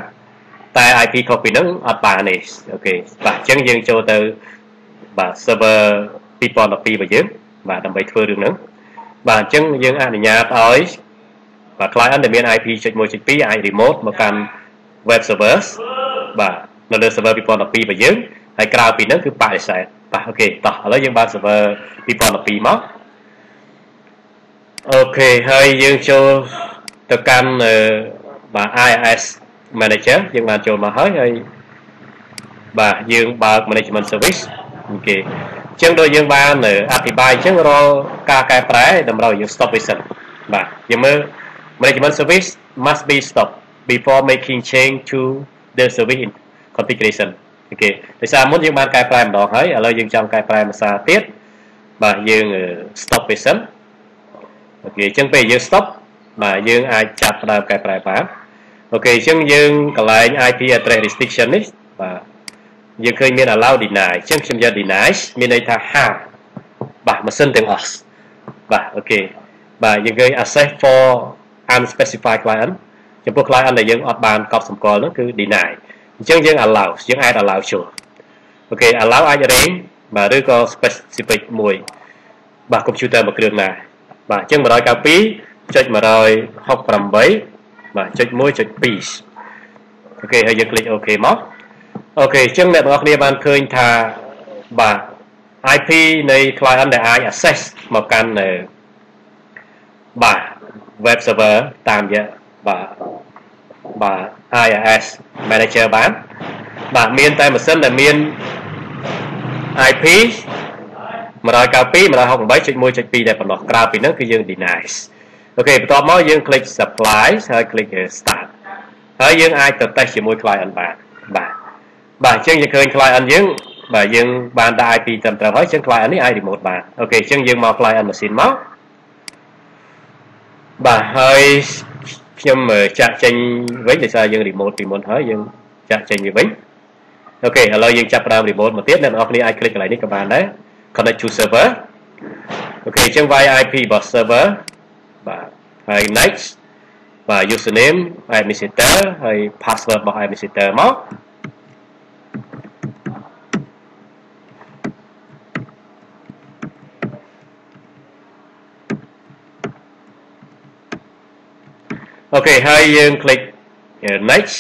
តែ IP copy ហ្នឹងអត់បានទេអូខេបាទអញ្ចឹងយើងចូលទៅបាទ server 2012របស់យើង បាទដើម្បីធ្វើរឿងហ្នឹងបាទអញ្ចឹងយើងអនុញ្ញាតឲ្យបាទ client ដែលមាន IP.1.2 អាច remote មកកាន់ web servers បាទនៅលើ server 2012របស់យើងហើយក្រៅពីហ្នឹងគឺបដិសេធបាទអូខេតោះឥឡូវយើងបើក server 2012មកអូខេហើយយើងចូលទៅកាន់បាទ IIS manager យើងបានចូលមកហើយហើយបាទយើងបើក management service អូខេអញ្ចឹងដូចយើងបានអធិប្បាយអញ្ចឹងរាល់ការកែប្រែតម្រូវយើង stop វាសិនបាទយើងមើល management service must be stopped before making change to the service configuration អូខេដោយសារមុនយើងបានកែប្រែម្ដងហើយឥឡូវយើងចង់កែប្រែភាសាទៀតបាទយើង stop វាសិនអូខេអញ្ចឹងពេលយើង stop បាទយើងអាចចាប់ផ្ដើមកែប្រែបានអូខេអញ្ចឹងយើងកន្លែង IP address restriction នេះបាទ យើងឃើញមាន allow deny អញ្ចឹងខ្ញុំយក deny មានន័យថាហាមបាទម៉ាស៊ីនទាំងអស់បាទអូខេបាទយើងឃើញ access for unspecified client ចំពោះ client ដែលយើងអត់បានកប់សម្គាល់នោះគឺ deny អញ្ចឹងយើង allow យើងអាច allow ចូលអូខេ allow អាច range បាទឬក៏ specific មួយបាទ computer មួយគ្រឿងណាបាទអញ្ចឹង192ចុច168បាទចុច1ចុច2អូខេហើយយើង click OK មក អូខេអញ្ចឹងអ្នកទាំងអស់គ្នាបានឃើញថាបាទ IP នៃ client ដែលអាច access មកកាន់នៅបាទ web server តាមរយៈបាទបាទ IIS manager បានបាទមានតែម៉ាស៊ីនដែលមាន IP 192 168.1.2តែប៉ុណ្ណោះក្រៅពីហ្នឹងគឺយើង deny អូខេបន្ទាប់មកយើង click supply ហើយ click start ហើយយើងអាចទៅ test ជាមួយ client បានបាទ បាទអញ្ចឹងយើងឃើញ client យើងបាទយើងបានដាក់ IP ត្រឹមត្រូវហើយអញ្ចឹង client នេះអាច remote បានអូខេអញ្ចឹងយើងមក client machine មកបាទហើយខ្ញុំចាក់ចេញវិញដោយសារយើង remote ពីមុនហើយយើងចាក់ចេញវាវិញអូខេឥឡូវយើងចាប់ផ្ដើម remote មកទៀតអ្នកនរគ្នាអាច click កន្លែងនេះក៏បានដែរ connect to server អូខេអញ្ចឹង YIP របស់ server បាទហើយ next បាទ username administrator ហើយ password របស់ administrator មក អូខេហើយយើង click next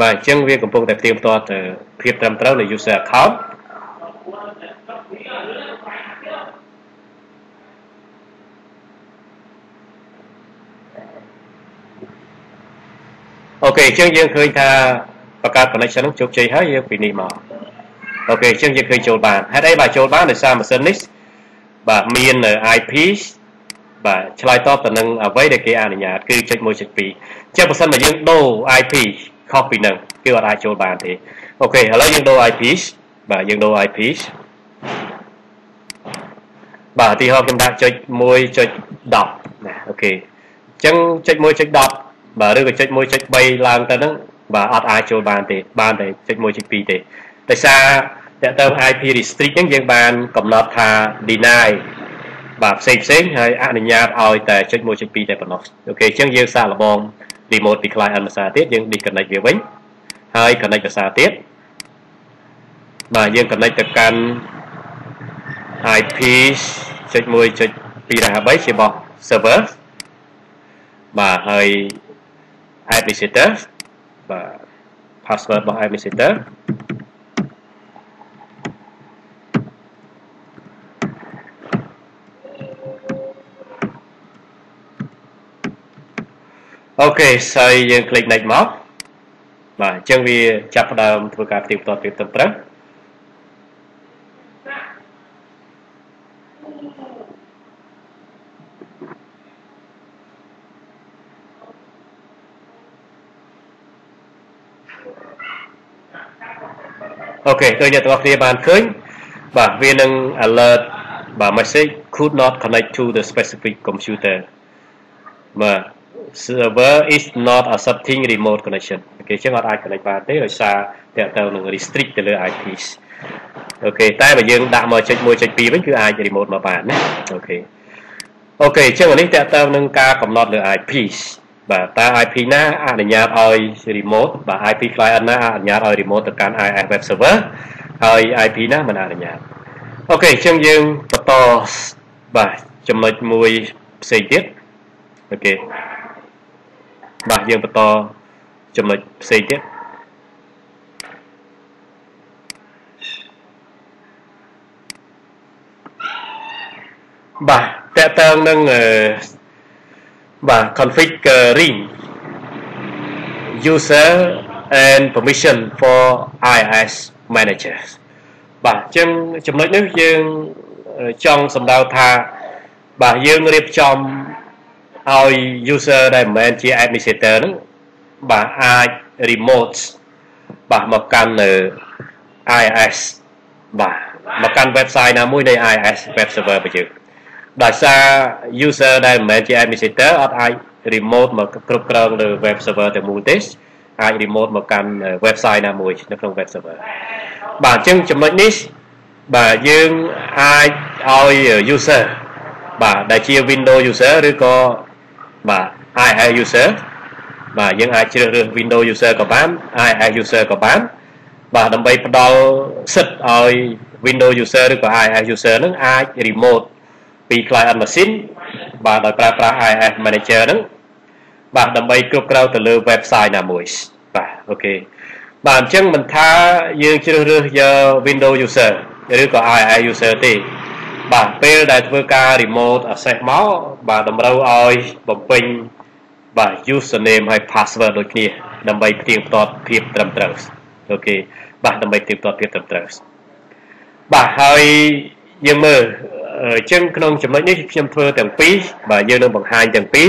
បាទអញ្ចឹងវាកំពុងតែផ្ទៀងផ្ទាត់ភាពត្រឹមត្រូវនៃ user account អូខេអញ្ចឹងយើងឃើញថាបង្កើត connection នឹងជោគជ័យហើយយើងពីនេះមកអូខេអញ្ចឹងយើងឃើញចូលបានហេតុអីបាទចូលបានដោយសារម៉ាស៊ីននេះ បាទមាន IP បាទឆ្លើយតបទៅនឹងអ្វីដែលគេអនុញ្ញាតគឺចុច1ចុច2អញ្ចឹងបើសិនបើយើងដូរ IP ខុសពីនឹងគឺអត់អាចចូលបានទេអូខេឥឡូវយើងដូរ IP បាទយើងដូរ IP បាទឧទាហរណ៍ខ្ញុំដាក់ចុច1.10ណាអូខេអញ្ចឹងចុច1.10បាទឬក៏ចុច1ចុច3ឡើងទៅហ្នឹងបាទអត់អាចចូលបានទេបានតែចុច1ចុច2ទេដោយសារ តើទៅ IP restrict ហ្នឹងយើងបានកំណត់ថា deny បាទផ្សេងផ្សេងហើយអនុញ្ញាតឲ្យតែចុច1ចុច2តែប៉ុណ្ណោះអូខេអញ្ចឹងយើងសាកល្បង remote ពី client ភាសាទៀតយើង disconnect វាវិញហើយ connect ភាសាទៀតបាទយើង connect ទៅកាន់ IP ចុច1ចុច2.3ជារបស់ server បាទហើយ administrator បាទ password របស់ administrator អូខេហើយយើង click next មកបាទអញ្ចឹងវាចាប់ផ្ដើមធ្វើការផ្ទៀងផ្ទាត់ពីត្រឹមត្រូវអូខេដូចអ្នកទាំងអស់គ្នាបានឃើញបាទវានឹង alert បាទ message could not connect to the specific computer បាទ server is not accepting remote connection គេចឹងអត់អាច connect បានទេដោយសារតើទៅនឹង restrict ទៅលើ IPs អូខេតែបើយើងដាក់មកចុច1ចុច2វិញគឺអាច remote មកបានណាអូខេអូខេអញ្ចឹងនេះតើទៅនឹងការកំណត់លើ IPs បាទតើ IP ណាអនុញ្ញាតឲ្យ remote បាទ IP client ណាអនុញ្ញាតឲ្យ remote ទៅកាន់ IIS web server ហើយ IP ណាមិនអនុញ្ញាតអូខេអញ្ចឹងយើងបន្តបាទចំណុចមួយផ្សេងទៀតអូខេ បាទយើងបន្តចំណុចផ្សេងទៀតបាទតើតើនឹងបាទ configuring user and permission for IIS managers បាទអញ្ចឹងចំណុចនេះយើងចង់សម្ដៅថាបាទយើងរៀបចំ ឲ្យ user ដែលមិនមែនជា administrator ហ្នឹងបាទអាច remote បាទមកកាន់នៅ IIS បាទមកកាន់ website ណាមួយនៃ IIS web server របស់យើងដោយសារ user ដែលមិនមែនជា administrator អត់អាច remote មកគ្រប់គ្រងលើ web server តែមួយទេអាច remote មកកាន់ website ណាមួយនៅក្នុង web server បាទអញ្ចឹងចំណុចនេះបាទយើងអាចឲ្យ user បាទដែលជា Windows user ឬក៏ បាទ IIS user បាទយើងអាចជ្រើសរើស Windows user ក៏បាន IIS user ក៏បានបាទដើម្បីផ្ដល់សិទ្ធឲ្យ Windows user ឬក៏ IIS user នឹងអាច remote ពី client machine បាទដោយប្រើប្រាស់ IIS manager ហ្នឹងបាទដើម្បីគ្រប់គ្រងទៅលើ website ណាមួយបាទអូខេបាទអញ្ចឹងមិនថាយើងជ្រើសរើសយក Windows user ឬក៏ IIS user ទេ បាទពេលដែលធ្វើការ remote access មកបាទតម្រូវឲ្យបំពេញបាទ username ហើយ password ដូចគ្នាដើម្បីផ្ទៀងផ្ទាត់ភាពត្រឹមត្រូវអូខេបាទដើម្បីផ្ទៀងផ្ទាត់ភាពត្រឹមត្រូវបាទហើយយើងមើលអញ្ចឹងក្នុងចំណុចនេះខ្ញុំធ្វើទាំងពីរបាទយើងនឹងបង្ហាញទាំងពីរ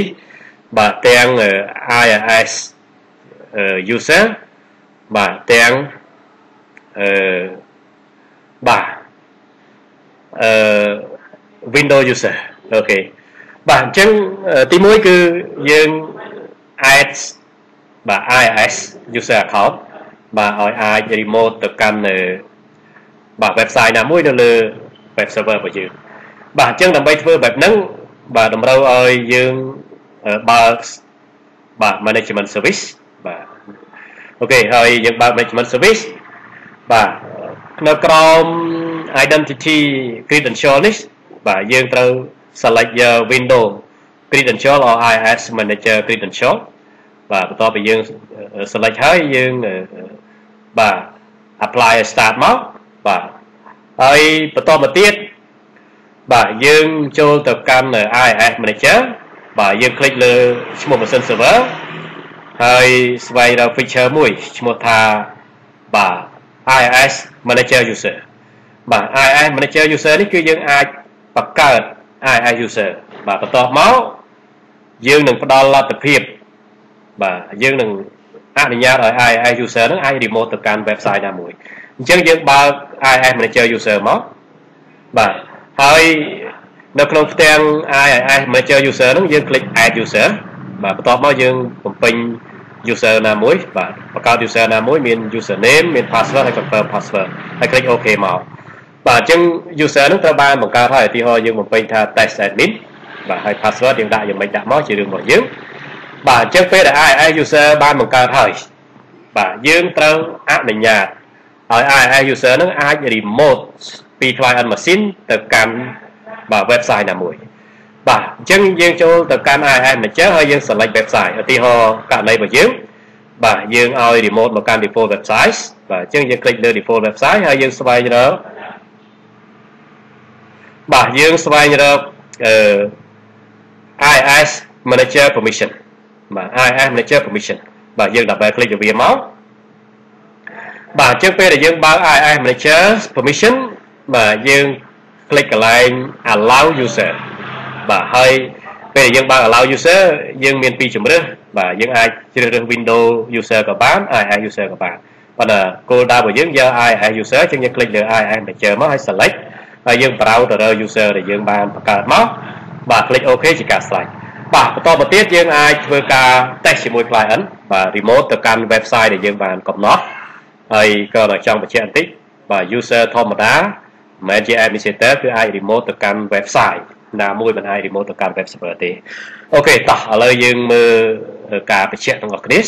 បាទទាំង IIS user បាទទាំងអឺបាទ អឺ Windows user អូខេបាទអញ្ចឹងទី1គឺយើង add បាទ IIS user account បាទឲ្យអាច remote ទៅកាន់នៅបាទ website ណាមួយនៅលើ web server របស់យើងបាទអញ្ចឹងដើម្បីធ្វើបែបហ្នឹងបាទតម្រូវឲ្យយើងបើកបាទ management service បាទអូខេហើយយើងបើក management service បាទនៅក្រោម identity credential នេះបាទយើងត្រូវ select យក window credential or IIS manager credential បាទបន្ទាប់ពីយើង select ហើយយើងបាទ apply start មកបាទហើយបន្តមកទៀតបាទយើងចូលទៅកាន់ IIS manager បាទយើងคลิกលើឈ្មោះ machine server ហើយស្វែងរក feature មួយឈ្មោះថាបាទ IIS manager user បាទ AI manager user នេះគឺយើងអាចបង្កើត AI user បាទបន្ទាប់មកយើងនឹងផ្ដល់លទ្ធភាពបាទយើងនឹងអនុញ្ញាតឲ្យ AI user នឹងអាច remote ទៅកាន់ website ណាមួយអញ្ចឹងយើងបើក AI manager user មកបាទហើយនៅក្នុងផ្ទាំង AI manager user នឹងយើង click add user បាទបន្ទាប់មកយើងបំពេញ user ណាមួយបាទបង្កើត user ណាមួយមាន user name មាន password ហើយ confirm password ហើយ click OK មក បាទអញ្ចឹង user ហ្នឹងត្រូវបានបង្កើតហើយឧទាហរណ៍យើងបំពេញថា test admin បាទហើយ password យើងដាក់យ៉ាងម៉េចដាក់មកជារឿងរបស់យើងបាទអញ្ចឹងពេលដែល IIS user បានបង្កើតហើយបាទយើងត្រូវអនុញ្ញាតឲ្យ IIS user ហ្នឹងអាច remote ពី client machine ទៅកាន់បាទ website ណាមួយបាទអញ្ចឹងយើងចូលទៅកាន់ IIS Manager ហើយយើង select website ឧទាហរណ៍ករណីរបស់យើងបាទយើងឲ្យ remote មកកាន់ default website បាទអញ្ចឹងយើងคลิกលើ default website ហើយយើងស្វែងរក បាទយើងស្វែងរកអឺ IIS Manager Permission បាទ IIS Manager Permission បាទយើង double click វាមកបាទអញ្ចឹងពេលដែលយើងបើក IIS Manager Permission បាទយើង click កន្លែង allow user បាទហើយពេលយើងបើក allow user យើងមានពីរជំរើសបាទយើងអាចជ្រើសរើស window user ក៏បាន IIS user ក៏បានប៉ុន្តែគោលដៅរបស់យើងយក IIS user អញ្ចឹងយើង click លើ IIS manager មកហើយ select ហើយយើង browse ទៅរក user ដែលយើងបានបង្កើតមកបាទ click OK ជាការស្រេចបាទបន្តមកទៀតយើងអាចធ្វើការ test ជាមួយ client បាទ remote ទៅកាន់ website ដែលយើងបានកំណត់ហើយក៏ចង់បញ្ជាក់បន្តិចបាទ user ធម្មតាមិនមែនជា administrator គឺអាច remote ទៅកាន់ website ណាមួយមិនអាច remote ទៅកាន់ web server ទេអូខេតោះឥឡូវយើងមើលការបញ្ជាក់ទាំងអស់គ្នា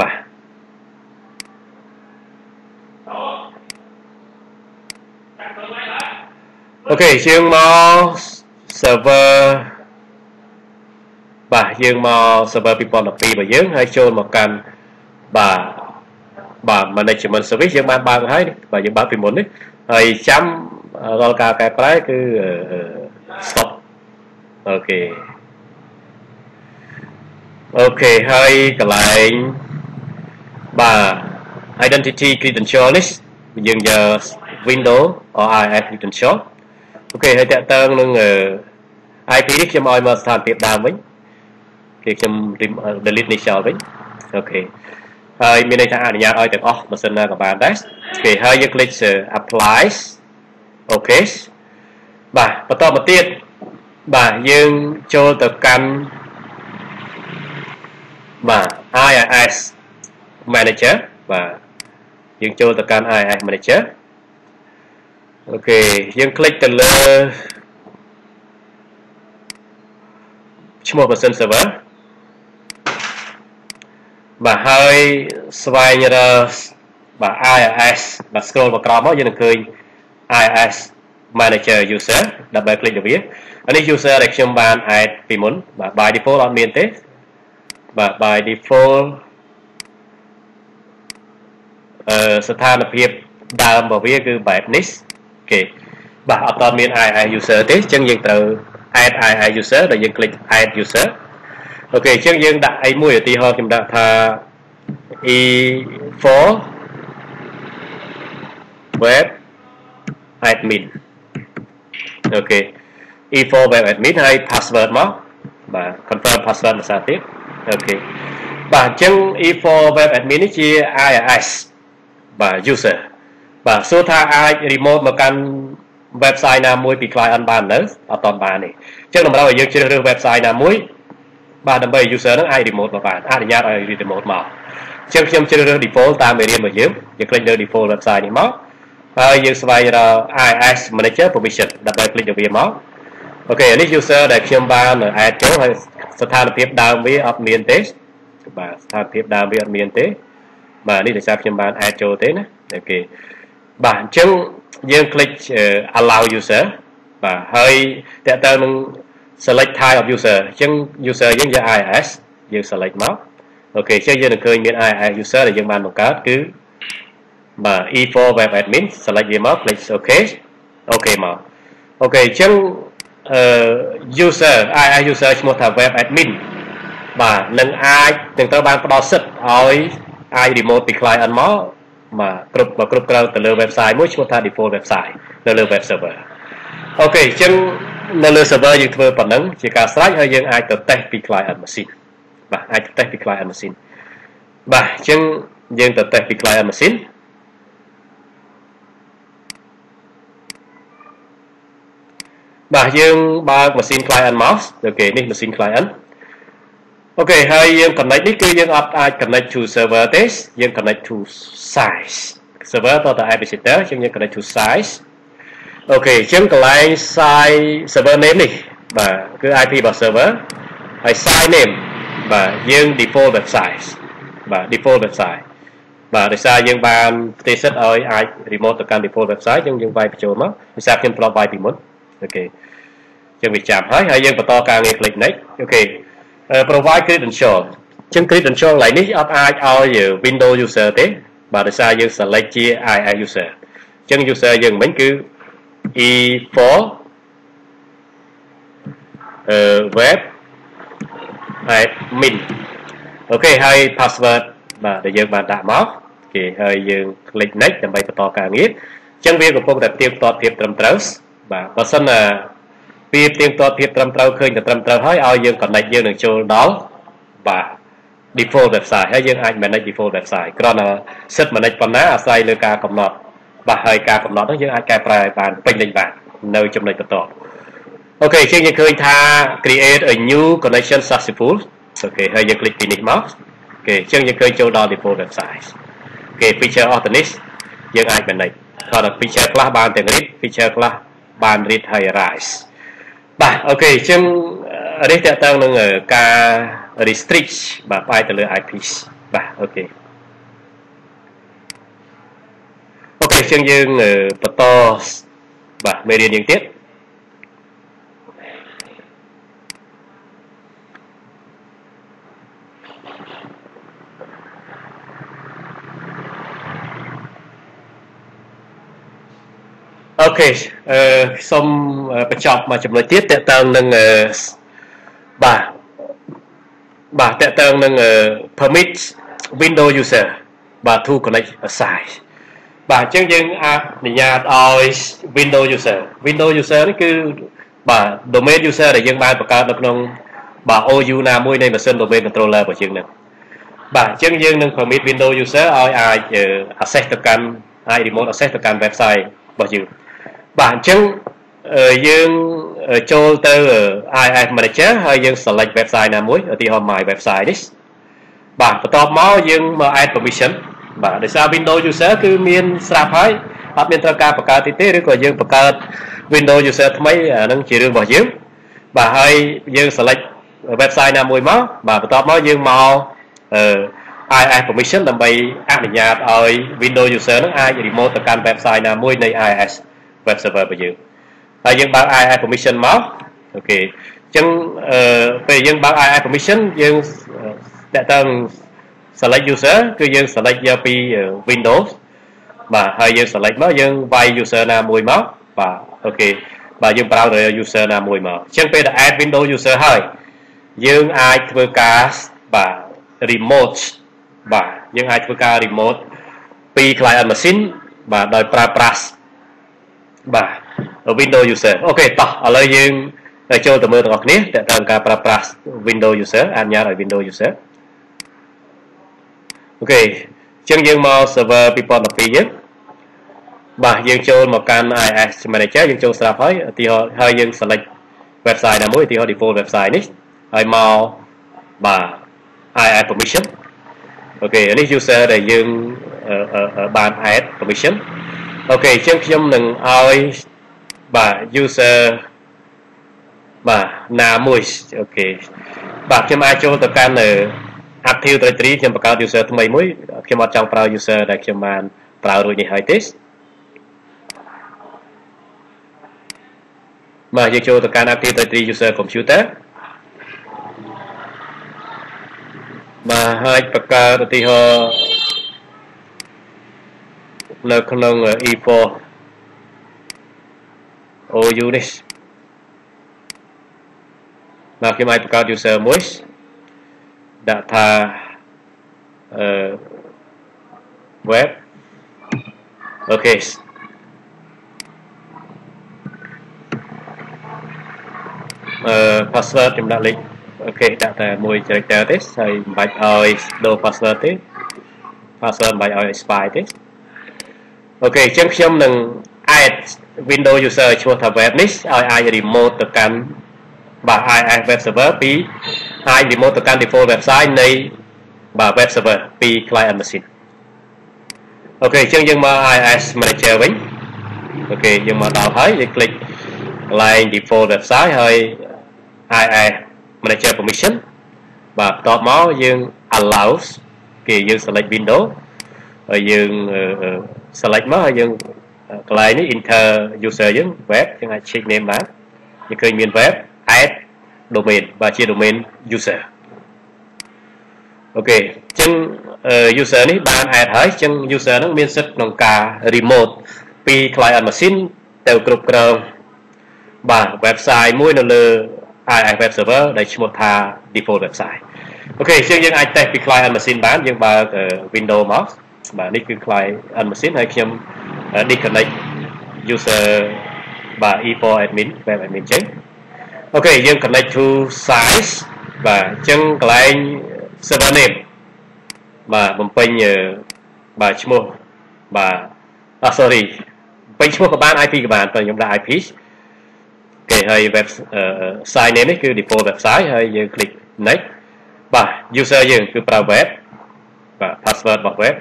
បាទ អូខេយើងមក server បាទយើងមក server 2012របស់យើងហើយចូលមកកាន់បាទបាទ management service យើងបានបើកហើយបាទយើងបើកពីមុននេះហើយចាំរាល់ការកែប្រែគឺ stop អូខេអូខេហើយកន្លែងបាទ identity credential នេះយើងយក Windows or IIS credential អូខេហើយតើតើនឹង IP នេះខ្ញុំឲ្យមកស្ថានភាពដើមវិញគេខ្ញុំ delete នេះចោលវិញអូខេហើយមានន័យថាអនុញ្ញាតឲ្យទាំងអស់ម៉ាស៊ីនណាក៏បានដែរគេហើយយើង click apply អូខេបាទបន្តមកទៀតបាទយើងចូលទៅកាន់បាទ IIS manager បាទយើងចូលទៅកាន់ IIS manager អូខេយើងคลิกទៅលើឈ្មោះ version server បាទហើយស្វែងរកបាទ IIS បាទ scroll មកក្រោមមកយើងនឹងឃើញ IIS manager user ដើម្បី click ទៅវាអានេះ user ដែលខ្ញុំបាន add ពីមុនបាទ by default អត់មានទេបាទ by default អឺស្ថានភាពដើមរបស់វាគឺបែបនេះ គេបាទអត់តមាន II user ទេអញ្ចឹងយើងត្រូវ add II user ដែលយើង click add user អូខេអញ្ចឹងយើងដាក់អីមួយឧទាហរណ៍ខ្ញុំដាក់ថា e4 web admin អូខេ e4 web admin ហើយ password មកបាទ confirm password ភាសាទៀតអូខេបាទអញ្ចឹង e4 web admin នេះជា IIS បាទ user បាទសួរថាអាច remote មកកាន់ website ណាមួយពី client បាននៅអត់តបានទេអញ្ចឹងតម្រូវឲ្យយើងជ្រើសរើស website ណាមួយបាទដើម្បី user នឹងអាច remote មកបានអនុញ្ញាតឲ្យ remote មកអញ្ចឹងខ្ញុំជ្រើសរើស default តាមមេរៀនរបស់យើងយើង click លើ default website នេះមកហើយយើងស្វែងរក IIS manager permission ដើម្បី click ទៅវាមកអូខេនេះ user ដែលខ្ញុំបាន add ចូលហើយស្ថានភាពដើមវាអត់មានទេបាទស្ថានភាពដើមវាអត់មានទេបាទនេះដោយសារខ្ញុំបាន add ចូលទេណាអូខេ បាទអញ្ចឹងយើង click allow user បាទហើយតើតើនឹង select type of user អញ្ចឹង user យើងយក IIS យើង select មកអូខេអញ្ចឹងយើងនឹងឃើញមាន IIS user ដែលយើងបានបង្កើតគឺបាទ E4 web admin select វាមក click OK អូខេមកអូខេអញ្ចឹងអឺ user IIS user ឈ្មោះថា web admin បាទនឹងអាចនឹងត្រូវបានផ្ដល់សិទ្ធឲ្យអាច remote ពី client មក បាទគ្រប់គ្រប់គ្រងទៅលើ website មួយឈ្មោះថា default website នៅលើ web server អូខេអញ្ចឹងនៅលើ server យើងធ្វើប៉ុណ្ណឹងជាការស្រេចហើយយើងអាចទៅ test ពី client machine បាទអាចទៅ test ពី client machine បាទអញ្ចឹងយើងទៅ test ពី client machine បាទយើងបើក machine client មកអូខេនេះ machine client អូខេហើយយើង connect នេះគឺយើងអត់អាច connect to server ទេយើង connect to size server តទៅ administrator ជាងយើង connect to size អូខេអញ្ចឹងកន្លែង size server name នេះបាទគឺ IP របស់ server ហើយ size name បាទយើង default website បាទ default website បាទដោយសារយើងបានផ្ទេរសិទ្ធឲ្យអាច remote ទៅកាន់ default website យើងយើងវាយបញ្ចូលមកដោយសារខ្ញុំធ្លាប់វាយពីមុនអូខេអញ្ចឹងវាចាំហើយហើយយើងបន្តការងារ click next អូខេ provide credential អញ្ចឹង credential កន្លែងនេះអត់អាចឲ្យ Windows user ទេបាទដោយសារយើង select ជា IIS user អញ្ចឹង user យើងមិញគឺ E4 អឺ web admin អូខេហើយ password បាទដែលយើងបានដាក់មកគេហើយយើង click next ដើម្បីបន្តការងារអញ្ចឹងវាកំពុងតែផ្ទៀងផ្ទាត់ភាពត្រឹមត្រូវបាទបើសិនណា វាផ្ទៀងផ្ទាត់ភាពត្រឹមត្រូវឃើញតែត្រឹមត្រូវហើយឲ្យយើង connect យើងនឹងចូលដល់បាទ default website ហើយយើងអាច manage default website គ្រាន់តែ set manage ប៉ុណ្ណាអាស្រ័យលើការកំណត់បាទហើយការកំណត់នោះយើងអាចកែប្រែបានពេញលេញបាននៅចំណុចបន្តអូខេជាងយើងឃើញថា create a new connection successful អូខេហើយយើងคลิกពីនេះមកអូខេជាងយើងឃើញចូលដល់ default website អូខេ feature of the list យើងអាច manage គាត់ថា feature ខ្លះបានទាំង read feature ខ្លះបាន read ហើយ rise បាទអូខេអញ្ចឹងនេះតើតើនឹងការ restrict បាទផ្អែកទៅលើ IP បាទអូខេអូខេអញ្ចឹងយើងបន្តបាទមេរៀនយើងទៀត អូខេអឺសូមបញ្ចប់មកចំណុចទៀតតើតើនឹងបាទបាទតើតើនឹង permit window user បាទ to connect site បាទអញ្ចឹងយើងអនុញ្ញាតឲ្យ window user window user នេះគឺបាទ domain user ដែលយើងបានបង្កើតនៅក្នុងបាទ OU ណាមួយនៃម៉ាស៊ីន domain controller របស់យើងនឹងបាទអញ្ចឹងយើងនឹង permit window user ឲ្យអាច access ទៅកាន់អាច remote access ទៅកាន់ website របស់យើង បាទអញ្ចឹងយើងចូលទៅ IIS Manager ហើយយើង select website ណាមួយឧទាហរណ៍ my website នេះបាទបន្ទាប់មកយើងមក add permission បាទដោយសារ Windows user គឺមានស្រាប់ហើយអត់មានត្រូវការបង្កើតទីទេឬក៏យើងបង្កើត Windows user ថ្មីអានឹងជារឿងរបស់យើងបាទហើយយើង select website ណាមួយមកបាទបន្ទាប់មកយើងមកអឺ IIS permission ដើម្បីអនុញ្ញាតឲ្យ Windows user នឹងអាច remote ទៅកាន់ website ណាមួយនៃ IIS web server របស់យើងហើយយើងបើក II permission មកអូខេអញ្ចឹងអឺពេលយើងបើក II permission យើងតើតើ select user គឺយើង select យកពី Windows បាទហើយយើង select មកយើងវាយ user ណាមួយមកបាទអូខេបាទយើងប្រើ user ណាមួយមកអញ្ចឹងពេលដែល add Windows user ហើយយើងអាចធ្វើការបាទ remote បាទយើងអាចធ្វើការ remote ពី client machine បាទដោយប្រើប្រាស់ បាទ Windows user អូខេតោះឥឡូវយើងចូលទៅមើលទាំងអស់គ្នាតើតើការប្រើប្រាស់ Windows user អនុញ្ញាតឲ្យ Windows user អូខេអញ្ចឹងយើងមក server 2012យើងបាទយើងចូលមកកាន់ IIS Manager យើងចូលស្រាប់ហើយឧទាហរណ៍ហើយយើង select website ណាមួយឧទាហរណ៍ default website នេះហើយមកបាទ IIS permission អូខេនេះ user ដែលយើងបាន add permission អូខេអញ្ចឹងខ្ញុំនឹងឲ្យបាទ user បាទណាមួយអូខេបាទខ្ញុំអាចចូលទៅកាន់នៅ active directory ខ្ញុំបង្កើត user ថ្មីមួយខ្ញុំអត់ចង់ប្រើ user ដែលខ្ញុំបានប្រើរួចនេះហើយទេបាទយើងចូលទៅកាន់ active directory user computer បាទហើយបង្កើតឧទាហរណ៍ នៅក្នុង E4 OU នេះបាទខ្ញុំអាចបង្កើត user មួយដាក់ថាអឺ web អូខេអឺ password ខ្ញុំដាក់លេខអូខេដាក់តែមួយ character ទេហើយមិនបាច់ឲ្យដូរ password ទេ password មិនបាច់ឲ្យ expire ទេ អូខេអញ្ចឹងខ្ញុំនឹង add Windows user ឈ្មោះថា web នេះឲ្យអាច remote ទៅកាន់បាទ IIS web server ពីអាច remote ទៅកាន់ default website នៃបាទ web server ពី client machine អូខេអញ្ចឹងយើងមក IIS manager វិញអូខេយើងមកដល់ហើយយើង click កន្លែង default website ហើយ IIS manager permission បាទបន្ទាប់មកយើង allows គេយើង select window ហើយយើង select មកហើយយើងកន្លែងនេះ enter user យើង web យើងអាច check name បានយើងឃើញមាន web add domain បាទជា domain user អូខេអញ្ចឹង user នេះបាន add ហើយអញ្ចឹង user ហ្នឹងមានសិទ្ធិក្នុងការ remote ពី client machine ទៅគ្រប់គ្រងបាទ website មួយនៅលើ IIS web server ដែលឈ្មោះថា default website អូខេអញ្ចឹងយើងអាច test ពី client machine បានយើងបើក window មក បាទនេះគឺ client machine ហើយខ្ញុំ disconnect user បាទ e4 admin web admin អញ្ចឹងអូខេយើង connect to size បាទអញ្ចឹងកន្លែង server name បាទបំពេញបាទឈ្មោះបាទអ sorry ពេញឈ្មោះក៏បាន IP ក៏បានតែខ្ញុំដាក់ IP គេហើយ web site name នេះគឺ default website ហើយយើង click next បាទ user យើងគឺប្រើ web បាទ password របស់ web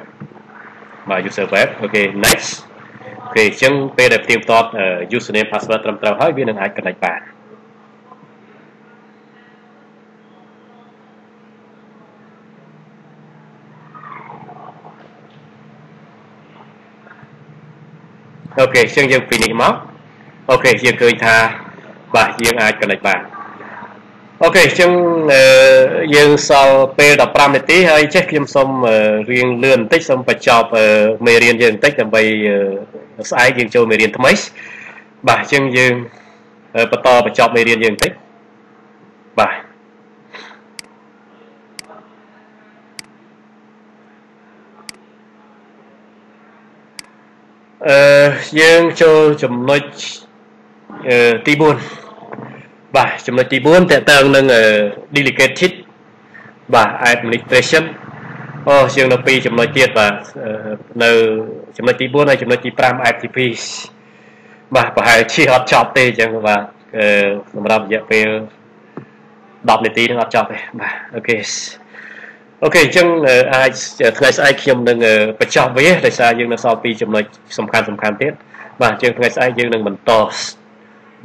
បាទ user web អូខេ next អូខេអញ្ចឹងពេលដែលផ្ទៀងផ្ទាត់ username password ត្រឹមត្រូវហើយវានឹងអាច connect បានអូខេអញ្ចឹងយើងពីនេះមកអូខេយើងឃើញថាបាទយើងអាច connect បាន អូខេអញ្ចឹងយើងសល់ពេល15នាទីហើយចេះខ្ញុំសូមរៀងលឿនបន្តិចសូមបញ្ចប់មេរៀនយើងបន្តិចដើម្បីស្អែកយើងចូលមេរៀនថ្មីបាទអញ្ចឹងយើងបន្តបញ្ចប់មេរៀនយើងបន្តិចបាទអឺយើងចូលចំណុចទី4 បាទចំណុចទី4តកតើងនឹង delegated បាទ administration អូជាងនៅ2ចំណុចទៀតបាទនៅចំណុចទី4ហើយចំណុចទី5 FTP បាទប្រហែលជាអត់ចប់ទេអញ្ចឹងបាទសម្រាប់រយៈពេល10នាទីនឹងអត់ចប់ទេបាទអូខេអូខេអញ្ចឹងអាចថ្ងៃស្អែកខ្ញុំនឹងបញ្ចប់វាដោយសារយើងនៅសល់2ចំណុចសំខាន់សំខាន់ទៀតបាទអញ្ចឹងថ្ងៃស្អែកយើងនឹងបន្ត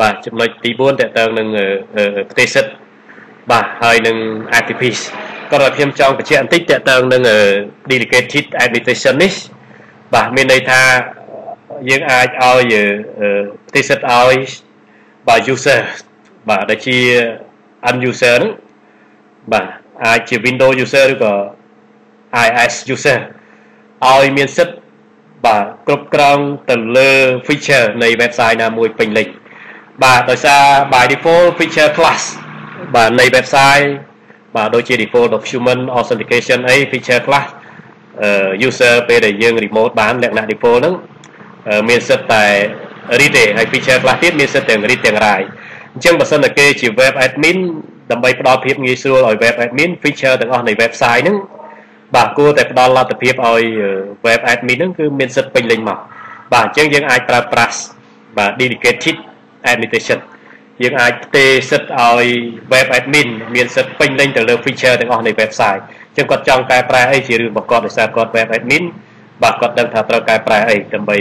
បាទចំណុចទី4តកតើនឹងផ្ទៃសិទ្ធបាទហើយនឹង activist ក៏ដល់ខ្ញុំចង់បញ្ជាក់បន្តិចតកតើនឹង delegated administration នេះបាទមានន័យថាយើងអាចឲ្យផ្ទៃសិទ្ធឲ្យបាទ user បាទដែលជា end user ហ្នឹងបាទអាចជា Windows user ឬក៏ iOS user ឲ្យមានសិទ្ធបាទគ្រប់គ្រងទៅលើ feature នៃ website ណាមួយពេញលេញ បាទដោយសារ by default feature class បាទនៃ website បាទដូចជា default document authentication អី feature class user ពេលដែលយើង remote បានលក្ខណៈ default ហ្នឹងមានសិទ្ធតែ read ទេហើយ feature class ទៀតមានសិទ្ធទាំង read ទាំង write អញ្ចឹងបើសិនតែគេជា web admin ដើម្បីផ្ដល់ភាពងាយស្រួលឲ្យ web admin feature ទាំងអស់នៃ website ហ្នឹងបាទគួរតែផ្ដល់លទ្ធភាពឲ្យ web admin ហ្នឹងគឺមានសិទ្ធពេញលេញមកបាទអញ្ចឹងយើងអាចប្រើប្រាស់បាទ dedicated administration យើងអាចផ្ទេរសិទ្ធឲ្យ web admin មានសិទ្ធពេញលេញទៅលើ feature ទាំងអស់នៃ website អញ្ចឹងគាត់ចង់កែប្រែអីជារឿងរបស់គាត់ដោយសារគាត់ web admin បាទគាត់ដឹងថាត្រូវកែប្រែអីដើម្បី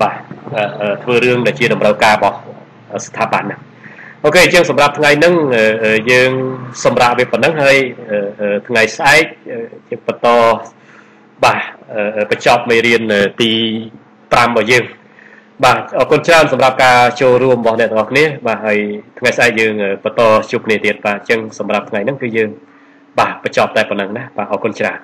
បាទធ្វើរឿងដែលជាតម្រូវការរបស់ស្ថាប័នហ្នឹងអូខេអញ្ចឹងសម្រាប់ថ្ងៃហ្នឹងយើងសម្រាប់វាប៉ុណ្ណឹងហើយថ្ងៃស្អែកជាបន្តបាទបញ្ចប់មេរៀនទី5របស់យើង បាទអរគុណច្រើនសម្រាប់ការចូលរួមរបស់អ្នកទាំងអស់គ្នាបាទហើយថ្ងៃស្អែកយើងបន្តជួបគ្នាទៀតបាទអញ្ចឹងសម្រាប់ថ្ងៃហ្នឹងគឺយើងបាទបញ្ចប់តែប៉ុណ្្នឹងណាបាទអរគុណច្រើន